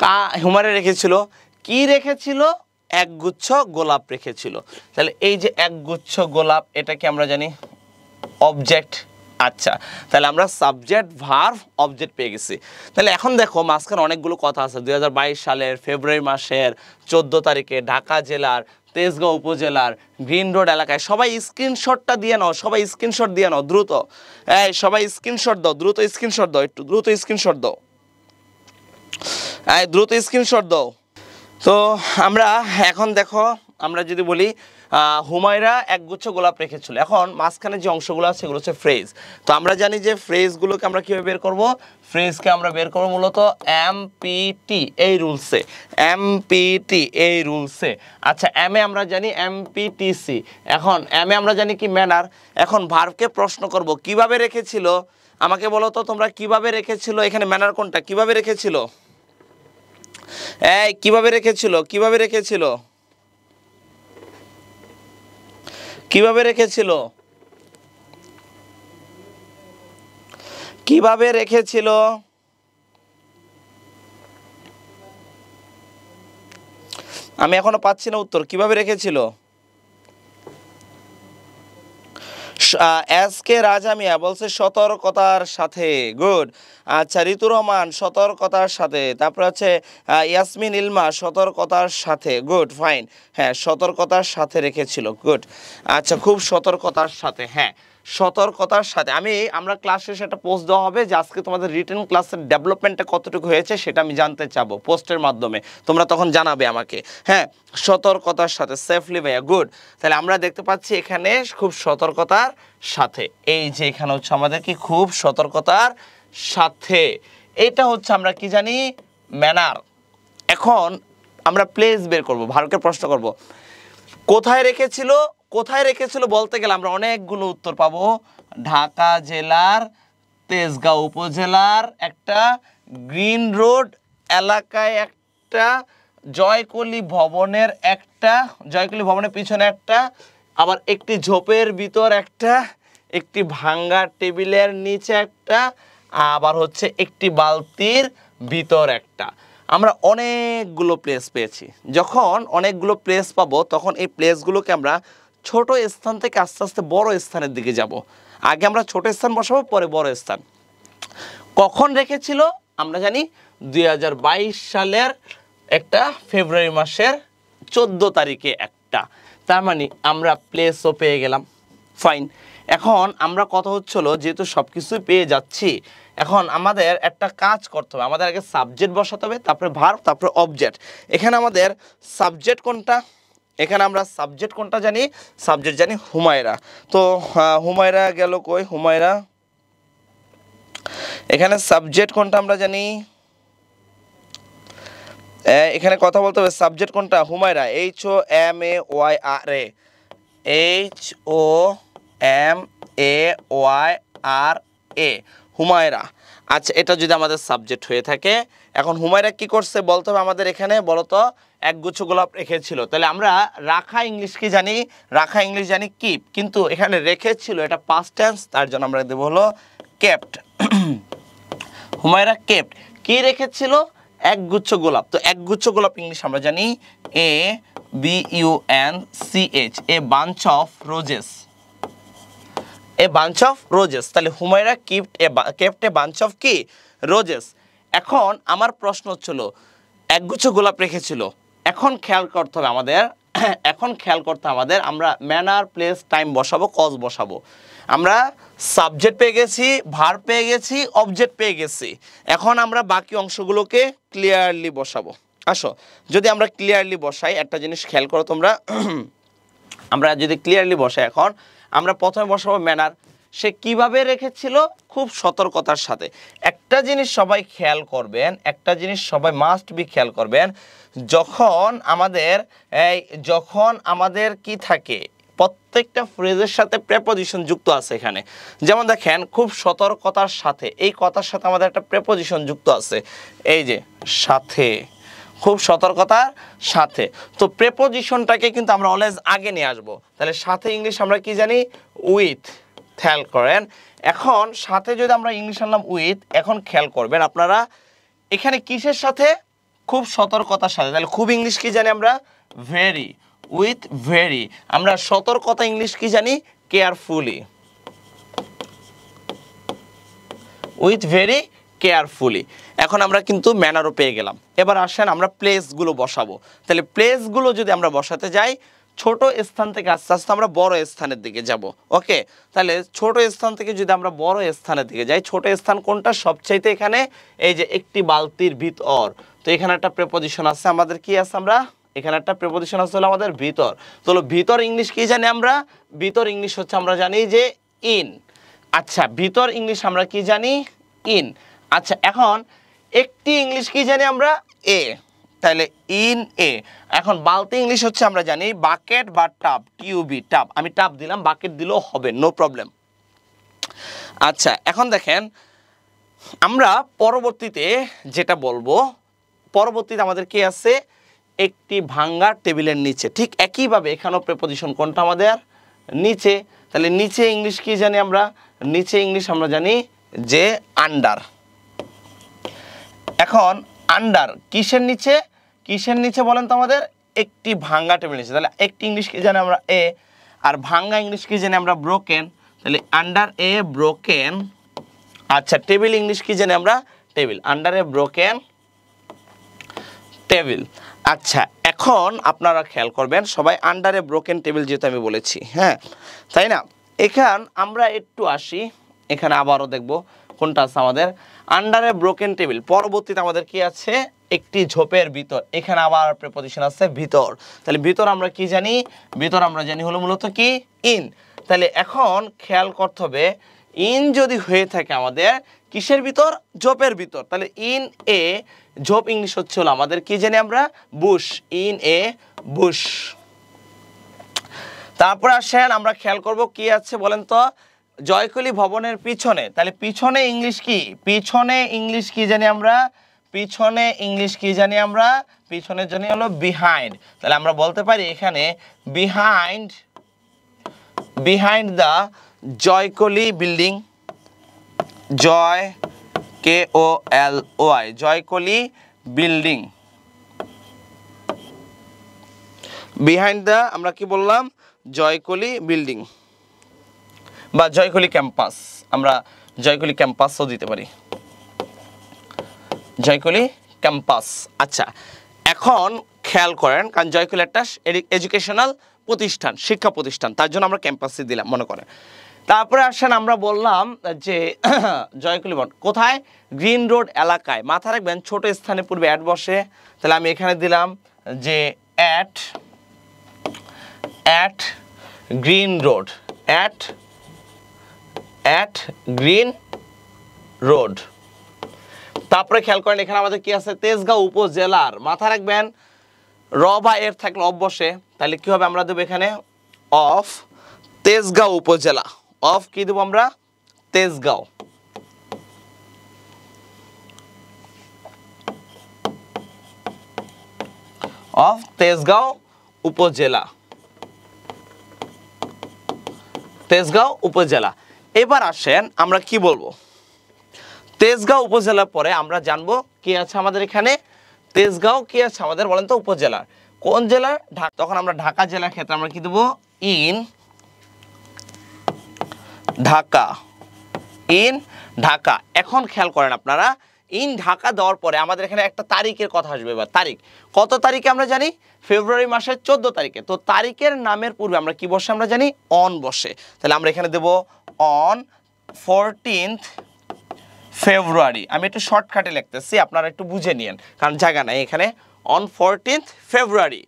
কা, হুমায়রা রেখেছিল। কি রেখেছিল? একগুচ্ছ গোলাপ রেখেছিল। তাহলে এই যে একগুচ্ছ গোলাপ, এটা কি আমরা জানি? অবজেক্ট আচ্ছা তাহলে আমরা সাবজেক্ট ভার্ভ অবজেক্ট পেয়ে গেছি। তাহলে এখন দেখো, মাঝখানে অনেকগুলো কথা আছে। দু হাজার বাইশ সালের ফেব্রুয়ারি মাসের চোদ্দ তারিখে ঢাকা জেলার তেজগাঁও উপজেলার গ্রিন রোড এলাকায় সবাই স্ক্রিনশটটা দিয়ে নাও, সবাই স্ক্রিনশট দিয়ে নাও, দ্রুত। এই, সবাই স্ক্রিনশট দাও, দ্রুত স্ক্রিনশট দাও, একটু দ্রুত স্ক্রিনশট দাও। এই, দ্রুত স্ক্রিনশট দাও। তো আমরা এখন দেখো, আমরা যদি বলি হুমায়রা একগুচ্ছ গোলাপ রেখেছিল। এখন মাঝখানে যে অংশগুলো আছে, সেগুলো হচ্ছে ফ্রেজ তো আমরা জানি যে ফ্রেজগুলোকে আমরা কীভাবে বের করব? ফ্রেজকে আমরা বের করব মূলত এম পি টি এই রুলসে এম পি টি এই রুলসে আচ্ছা এম এ আমরা জানি এম পি টি সি এখন এম এ আমরা জানি কি ম্যানার এখন ভার্ভকে প্রশ্ন করব, কীভাবে রেখেছিল? আমাকে বলো তো তোমরা কীভাবে রেখেছিল? এখানে ম্যানার কোনটা? কীভাবে রেখেছিল? এই, কীভাবে রেখেছিল? কীভাবে রেখেছিল? কীভাবে রেখেছিল? কীভাবে রেখেছিল? আমি এখনও পাচ্ছি না উত্তর। কীভাবে রেখেছিল? এস কে রাজা মিয়া বলছে সতর্কতার সাথে, গুড। আচ্ছা ঋতু রহমান সতর্কতার সাথে। তারপর হচ্ছে ইয়াসমিন ইলমা, সতর্কতার সাথে, গুড, ফাইন। হ্যাঁ সতর্কতার সাথে রেখেছিল, গুড। আচ্ছা খুব সতর্কতার সাথে হ্যাঁ। সতর্কতার সাথে। আমি, আমরা ক্লাস শেষে একটা পোস্ট দেওয়া হবে যে আজকে তোমাদের রিটেন ক্লাসের ডেভেলপমেন্টটা কতটুকু হয়েছে সেটা আমি জানতে চাবো পোস্টের মাধ্যমে। তোমরা তখন জানাবে আমাকে। হ্যাঁ সতর্কতার সাথে সেফলি ভাইয়া গুড তাহলে আমরা দেখতে পাচ্ছি এখানে খুব সতর্কতার সাথে। এই যে এখানে হচ্ছে আমাদের কি? খুব সতর্কতার সাথে। এটা হচ্ছে আমরা কি জানি? ম্যানার এখন আমরা প্লেস বের করব ভারতকে প্রশ্ন করব। কোথায় রেখেছিল? কোথায় রেখেছিল বলতে গেলে আমরা অনেকগুলো উত্তর পাবো। ঢাকা জেলার, তেজগাঁও উপজেলার একটা গ্রিন রোড এলাকায় একটা জয়কলি ভবনের একটা, জয়কলি ভবনের পিছনে একটা, আবার একটি ঝোপের ভিতর একটা, একটি ভাঙ্গা টেবিলের নিচে একটা, আবার হচ্ছে একটি বালতির ভিতর একটা। আমরা অনেকগুলো প্লেস পেয়েছি। যখন অনেকগুলো প্লেস পাবো, তখন এই প্লেসগুলোকে আমরা ছোট স্থান থেকে আস্তে আস্তে বড় স্থানের দিকে যাব। আগে আমরা ছোট স্থান বসাবো, পরে বড় স্থান। কখন রেখেছিল? আমরা জানি দুই হাজার বাইশ সালের একটা ফেব্রুয়ারি মাসের চোদ্দ তারিখে একটা। তার মানে আমরা প্লেসও পেয়ে গেলাম। ফাইন এখন আমরা কথা হচ্ছিল যেহেতু সব কিছুই পেয়ে যাচ্ছি, এখন আমাদের একটা কাজ করতে হবে। আমাদের আগে সাবজেক্ট বসাতে হবে, তারপরে ভার তারপরে অবজেক্ট এখানে আমাদের সাবজেক্ট কোনটা? এখানে আমরা সাবজেক্ট কোনটা জানি? সাবজেক্ট জানি হুমায়রা। তো হুমায়রা গেল কই? হুমায়রা? এখানে সাবজেক্ট কোনটা আমরা জানি? এখানে কথা বলতে হবে সাবজেক্ট কোনটা? Humaira. H O M A Y R A H O M A Y R A Humaira. আচ্ছা এটা যদি আমাদের সাবজেক্ট হয়ে থাকে, এখন হুমায়রা কি করছে বলতে হবে আমাদের এখানে? বলতো, একগুচ্ছ গোলাপ রেখেছিল। তাহলে আমরা রাখা ইংলিশ কি জানি? রাখা ইংলিশ জানি কিপ কিন্তু এখানে রেখেছিল, এটা পাস্ট টেন্স তার জন্য আমরা দেবো হলো কেপ্ট [clears throat] হুমায়রা কেপ্ট কি রেখেছিল? একগুচ্ছ গোলাপ। তো একগুচ্ছ গোলাপ ইংলিশ আমরা জানি A B U N C H a bunch of roses a bunch of roses তাহলে Humaira kept a kept a bunch of কি? রোজেস এখন আমার প্রশ্ন হচ্ছিল, একগুচ্ছ গোলাপ রেখেছিল, এখন খেয়াল করতে হবে আমাদের, [coughs] এখন খেয়াল করতে আমাদের, আমরা ম্যানার প্লেস টাইম বসাবো কজ বসাবো। আমরা সাবজেক্ট পেয়ে গেছি ভার পেয়ে গেছি অবজেক্ট পেয়ে গেছি। এখন আমরা বাকি অংশগুলোকে ক্লিয়ারলি বসাবো। আসো, যদি আমরা ক্লিয়ারলি বসাই, একটা জিনিস খেয়াল করো তোমরা, [coughs] আমরা যদি ক্লিয়ারলি বসাই এখন আমরা প্রথমে বসাবো ম্যানার। সে কীভাবে রেখেছিল? খুব সতর্কতার সাথে। একটা জিনিস সবাই খেয়াল করবেন, একটা জিনিস সবাই মাস্ট বি খেয়াল করবেন, যখন আমাদের, এই যখন আমাদের কি থাকে, প্রত্যেকটা ফ্রেজের সাথে প্রেপোজিশন যুক্ত আছে এখানে। যেমন দেখেন, খুব সতর্কতার সাথে, এই কথার সাথে আমাদের একটা প্রেপোজিশন যুক্ত আছে। এই যে, সাথে। খুব সতর্কতার সাথে। তো প্রেপোজিশনটাকে কিন্তু আমরা অলওয়েজ আগে নিয়ে আসব। তাহলে সাথে ইংলিশ আমরা কি জানি? উইথ খেয়াল করেন। এখন সাথে যদি আমরা ইংলিশ আনলাম উইথ এখন খেয়াল করবেন আপনারা এখানে কিসের সাথে? খুব সতর্কতার সাথে। তাহলে খুব ইংলিশ কি জানি আমরা? ভেরি উইথ ভেরি আমরা সতর্কতা ইংলিশ কি জানি? কেয়ারফুলি উইথ ভেরি কেয়ারফুলি এখন আমরা কিন্তু ম্যানারও পেয়ে গেলাম। এবার আসেন আমরা প্লেসগুলো বসাবো। তাহলে প্লেসগুলো যদি আমরা বসাতে যাই, ছোট স্থান থেকে আস্তে আস্তে আমরা বড় স্থানের দিকে যাব। ওকে? তাহলে ছোট স্থান থেকে যদি আমরা বড় স্থানের দিকে যাই, ছোট স্থান কোনটা? সবচাইতে এখানে এই যে একটি বালতির ভিতর। তো এখানে একটা প্রেপোজিশন আছে, আমাদের কি আছে আমরা? এখানে একটা প্রেপোজিশন আছে হলো আমাদের ভিতর। তো ভিতর ইংলিশ কি জানি আমরা? ভিতর ইংলিশ হচ্ছে আমরা জানি যে ইন আচ্ছা ভিতর ইংলিশ আমরা কি জানি? ইন আচ্ছা এখন একটি ইংলিশ কি জানি আমরা? এ তাহলে ইন এ এখন বালতি ইংলিশ হচ্ছে আমরা জানি বাকেট বা tub T U B tub আমি টাব দিলাম বাকেট দিলেও হবে নো প্রবলেম আচ্ছা এখন দেখেন, আমরা পরবর্তীতে যেটা বলব, পরবর্তীতে আমাদের কি আছে? একটি ভাঙ্গা টেবিলের নিচে। ঠিক একইভাবে এখানেও প্রেপোজিশন কোনটা আমাদের? নিচে। তাহলে নিচে ইংলিশ কি জানি আমরা? নিচে ইংলিশ আমরা জানি যে আন্ডার এখন আন্ডার কিসের নিচে? কিসের নিচে বলেন তো আমাদের? একটি ভাঙ্গা টেবিল নিচে। তাহলে একটি ইংলিশ কি জানি আমরা? এ আর ভাঙ্গা ইংলিশ কি জানি আমরা? ব্রোকেন তাহলে আন্ডার এ ব্রোকেন আচ্ছা টেবিল ইংলিশ কি জানি আমরা? Table under a broken table আচ্ছা এখন আপনারা খেয়াল করবেন, সবাই আন্ডারে ব্রোকেন টেবিল যেহেতু আমি বলেছি হ্যাঁ? তাই না? এখান আমরা একটু আসি, এখানে আবারও দেখব। কোনটা আছে আমাদের? আন্ডারে ব্রোকেন টেবিল পরবর্তীতে আমাদের কি আছে? একটি ঝোপের ভিতর। এখানে আবার প্রেপোজিশন আছে ভিতর। তাহলে ভিতর আমরা কি জানি? ভিতর আমরা জানি হলো মূলত কি? ইন তাহলে এখন খেয়াল করতে হবে ইন যদি হয়ে থাকে আমাদের, কিসের ভিতর? ঝোপের ভিতর। তাহলে ইন এ ঝোপ ইংলিশ হচ্ছে হলো আমাদের কি জানি আমরা? বুশ ইন এ বুশ তারপর আসেন, আমরা খেয়াল করব কি আছে বলেন তো? জয়কলি ভবনের পিছনে, তাহলে পিছনে ইংলিশ কি? পিছনে ইংলিশ কি জানি আমরা? পিছনে ইংলিশ কি জানি আমরা? পিছনের জন্য হলো বিহাইন্ড তাহলে আমরা বলতে পারি এখানে behind behind the Joykoly building Joy K O L Y Joykoly building behind the আমরা কি বললাম? জয়কলি বিল্ডিং বা জয়কলি ক্যাম্পাস, আমরা জয়কলি ক্যাম্পাসও দিতে পারি। জয়কলি ক্যাম্পাস আচ্ছা। এখন খেয়াল করেন, কারণ জয়কলি একটা এডুকেশনাল প্রতিষ্ঠান, শিক্ষা প্রতিষ্ঠান, তার জন্য আমরা ক্যাম্পাসে দিলাম, মনে করেন। তারপরে আসেন, আমরা বললাম যে [clears throat] জয়কলি বন কোথায়? গ্রিন রোড এলাকায়। মাথা রাখবেন, ছোট স্থানে পূর্বে অ্যাড বসে, তাহলে আমি এখানে দিলাম যে at at green road, at at green road তারপরে খেয়াল করেন, এখানে আমাদের কি আছে? তেজগাঁও উপজেলার মাথা রাখবেন। র বা এর থাকলে অফ তাহলে কি হবে? আমরা দেবো এখানে অফ তেজগাঁও উপজেলা। অফ কি দেবো আমরা? তেজগাঁও। অফ তেজগাঁও উপজেলা। তেজগাঁও উপজেলা। এবার আসেন আমরা কি বলব? তেজগাঁও উপজেলার পরে আমরা জানব কি আছে আমাদের এখানে। তেজগাঁও কি আছে আমাদের বলেন তো উপজেলার। কোন জেলার? তখন আমরা ঢাকা জেলার ক্ষেত্রে আমরা কি দেবো? ইন ঢাকা। ইন ঢাকা। এখন খেয়াল করেন আপনারা, ইন ঢাকা দেওয়ার পরে আমাদের এখানে একটা তারিখের কথা আসবে এবার। তারিখ। কত তারিখে আমরা জানি? ফেব্রুয়ারি মাসের চোদ্দ তারিখে। তো তারিখের নামের পূর্বে আমরা কি বসে আমরা জানি? অন বসে। তাহলে আমরা এখানে দেব অন ফোরটিন্থ ফেব্রুয়ারি আমি একটু শর্টকাটে লিখতেছি, আপনারা একটু বুঝে নিন কারণ জায়গা নাই এখানে। অন ফোরটিন্থ ফেব্রুয়ারি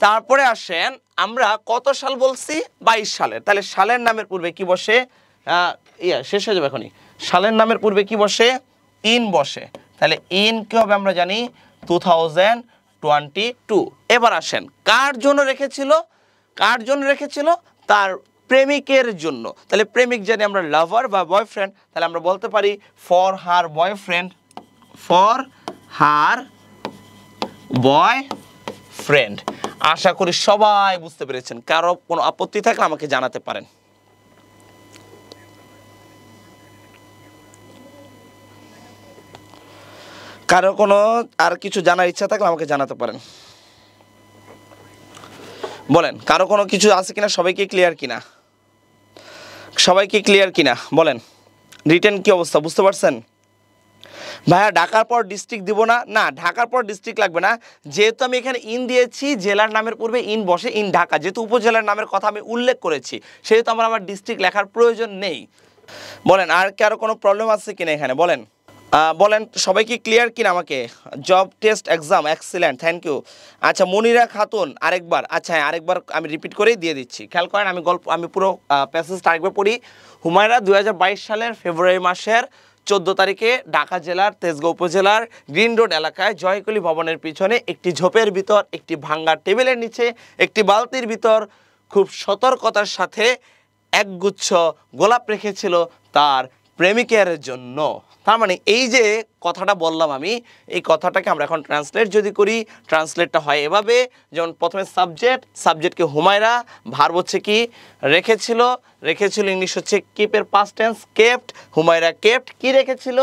তারপরে আসেন, আমরা কত সাল বলছি? বাইশ সালের তাহলে সালের নামের পূর্বে কি বসে? ইয়া, শেষ হয়ে যাবে এখনই। সালের নামের পূর্বে কি বসে? ইন বসে। তাহলে ইন কি হবে আমরা জানি? টু থাউজেন্ড টোয়েন্টি টু এবার আসেন, কার জন্য রেখেছিল? কার জন্য রেখেছিল? তার প্রেমিকের জন্য। তাহলে প্রেমিক জানি আমরা লাভার বা বয়ফ্রেন্ড তাহলে আমরা বলতে পারি for her boyfriend for her boyfriend আশা করি সবাই বুঝতে পেরেছেন। কারও কোনো আপত্তি থাকলে আমাকে জানাতে পারেন। কারও কোনো আর কিছু জানার ইচ্ছা থাকলে আমাকে জানাতে পারেন। বলেন, কারও কোনো কিছু আছে কিনা? সবাইকে ক্লিয়ার কিনা? সবাইকে ক্লিয়ার কিনা? বলেন। রিটার্ন কি অবস্থা, বুঝতে পারছেন? ভাইয়া, ঢাকার পর ডিস্ট্রিক্ট দিব না? না, ঢাকার পর ডিস্ট্রিক্ট লাগবে না। যেহেতু আমি এখানে ইন দিয়েছি, জেলার নামের পূর্বে ইন বসে ইন ঢাকা। যেহেতু উপজেলার নামের কথা আমি উল্লেখ করেছি, সেহেতু আমার আমার ডিস্ট্রিক্ট লেখার প্রয়োজন নেই। বলেন, আর কি আরও কোনো প্রবলেম আছে কিনা এখানে? বলেন। বলেন, সবাই কি ক্লিয়ার কিনা আমাকে? Job test exam excellent thank you আচ্ছা মনিরা খাতুন, আরেকবার। আচ্ছা হ্যাঁ আরেকবার আমি রিপিট করেই দিয়ে দিচ্ছি। খেয়াল করেন, আমি গল্প, আমি পুরো প্যাসেজটা আরেকবার পড়ি। হুমায়রা দু হাজার বাইশ সালের ফেব্রুয়ারি মাসের চোদ্দ তারিখে ঢাকা জেলার তেজগাঁও উপজেলার গ্রিন রোড এলাকায় জয়কলি ভবনের পিছনে একটি ঝোপের ভিতর, একটি ভাঙ্গা টেবিলের নিচে, একটি বালতির ভিতর খুব সতর্কতার সাথে একগুচ্ছ গোলাপ রেখেছিল তার প্রেমিকের জন্য। তার মানে এই যে কথাটা বললাম আমি, এই কথাটাকে আমরা এখন ট্রান্সলেট যদি করি ট্রান্সলেটটা হয় এভাবে, যেমন প্রথমে সাবজেক্ট সাবজেক্টকে হুমায়রা ভার্ব হচ্ছে কি? রেখেছিল রেখেছিল ইংলিশ হচ্ছে কিপের past tense kept Humaira kept কি রেখেছিল?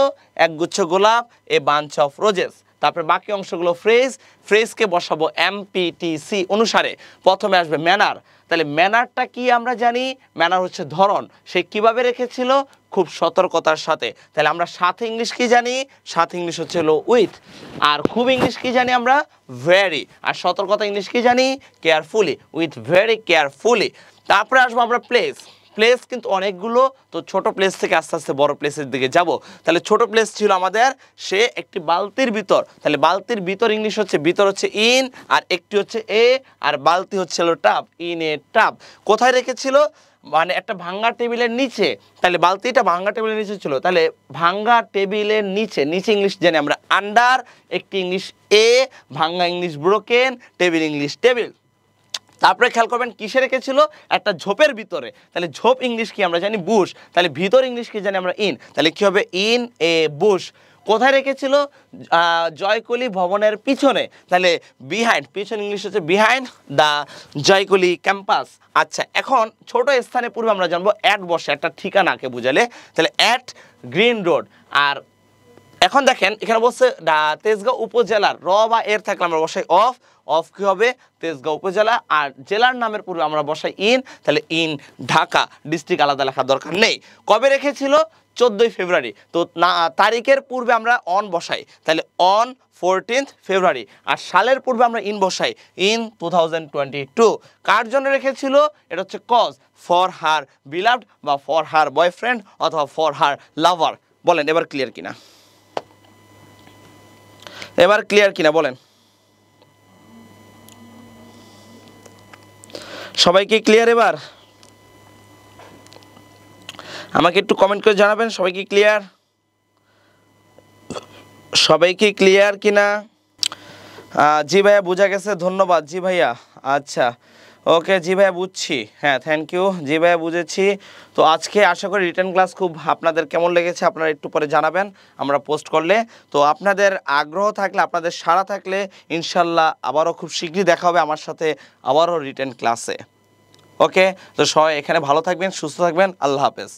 একগুচ্ছ গোলাপ এ বাঞ্চ অফ রোজেস তারপরে বাকি অংশগুলো ফ্রেজ ফ্রেজকে বসাবো এমপিটিসি অনুসারে। প্রথমে আসবে ম্যানার তাহলে ম্যানারটা কি আমরা জানি? ম্যানার হচ্ছে ধরন। সে কীভাবে রেখেছিল? খুব সতর্কতার সাথে। তাহলে আমরা সাথে ইংলিশ কি জানি? সাথে ইংলিশ হচ্ছে হলো উইথ আর খুব ইংলিশ কি জানি আমরা? ভেরি আর সতর্কতা ইংলিশ কি জানি? কেয়ারফুলি উইথ ভেরি কেয়ারফুলি তারপরে আসব আমরা প্লেস প্লেস কিন্তু অনেকগুলো, তো ছোট প্লেস থেকে আস্তে আস্তে বড় প্লেসের দিকে যাব। তাহলে ছোট প্লেস ছিল আমাদের, সে একটি বালতির ভিতর। তাহলে বালতির ভিতর ইংলিশ হচ্ছে, ভিতর হচ্ছে ইন আর একটি হচ্ছে এ আর বালতি হচ্ছে হলো টাব ইন এ টাব কোথায় রেখেছিল? মানে একটা ভাঙ্গা টেবিলের নিচে, তাহলে বালতিটা ভাঙ্গা টেবিলের নিচে ছিল, তাহলে ভাঙ্গা টেবিলের নিচে নিচে ইংলিশ জানি আমরা আন্ডার একটি ইংলিশ এ ভাঙ্গা English broken table English table তারপরে খেয়াল করবেন কিসে রেখেছিল? একটা ঝোপের ভিতরে। তাহলে ঝোপ ইংলিশ কি আমরা জানি? বুশ তাহলে ভিতর ইংলিশ কি জানি আমরা ইন তাহলে কি হবে? ইন এ বুশ কোথায় রেখেছিল? জয়কলি ভবনের পিছনে। তাহলে বিহাইন্ড পিছন ইংলিশ হচ্ছে বিহাইন্ড দ্য জয়কলি ক্যাম্পাস আচ্ছা এখন ছোট স্থানে পূর্বে আমরা জানব অ্যাট বসে, একটা ঠিকানাকে বুঝালে। তাহলে অ্যাট গ্রিন রোড আর এখন দেখেন, এখানে বলছে তেজগাঁও উপজেলার, র বা এর থাকলে আমরা বসাই অফ অফ কী হবে? তেজগাঁও উপজেলা। আর জেলার নামের পূর্বে আমরা বসাই ইন তাহলে ইন ঢাকা। ডিস্ট্রিক্ট আলাদা লেখার দরকার নেই। কবে রেখেছিল? চোদ্দোই ফেব্রুয়ারি। তো না, তারিখের পূর্বে আমরা অন বসাই। তাহলে অন ফোরটিন্থ ফেব্রুয়ারি, আর সালের পূর্বে আমরা ইন বসাই in two thousand twenty two কার জন্য রেখেছিল? এটা হচ্ছে কজ ফর হার বিলাভড বা ফর হার বয়ফ্রেন্ড অথবা ফর হার লাভার বলেন, এবার ক্লিয়ার কিনা? এবার ক্লিয়ার কিনা, বলেন। সবাই কি ক্লিয়ার এবার? আমাকে একটু কমেন্ট করে জানাবেন সবাই কি ক্লিয়ার সবাই কি ক্লিয়ার কিনা আহ, জি ভাইয়া বোঝা গেছে ধন্যবাদ। জি ভাইয়া আচ্ছা। ওকে জি ভাইয়া বুঝছি। হ্যাঁ থ্যাংক ইউ জি ভাইয়া বুঝেছি। তো আজকে আশা করি রিটার্ন ক্লাস খুব আপনাদের কেমন লেগেছে আপনারা একটু পরে জানাবেন আমরা পোস্ট করলে। তো আপনাদের আগ্রহ থাকলে আপনাদের সাড়া থাকলে ইনশাল্লাহ আবারও খুব শীঘ্রই দেখা হবে আমার সাথে আবারও রিটার্ন ক্লাসে ওকে তো সবাই এখানে ভালো থাকবেন সুস্থ থাকবেন আল্লাহ হাফেজ।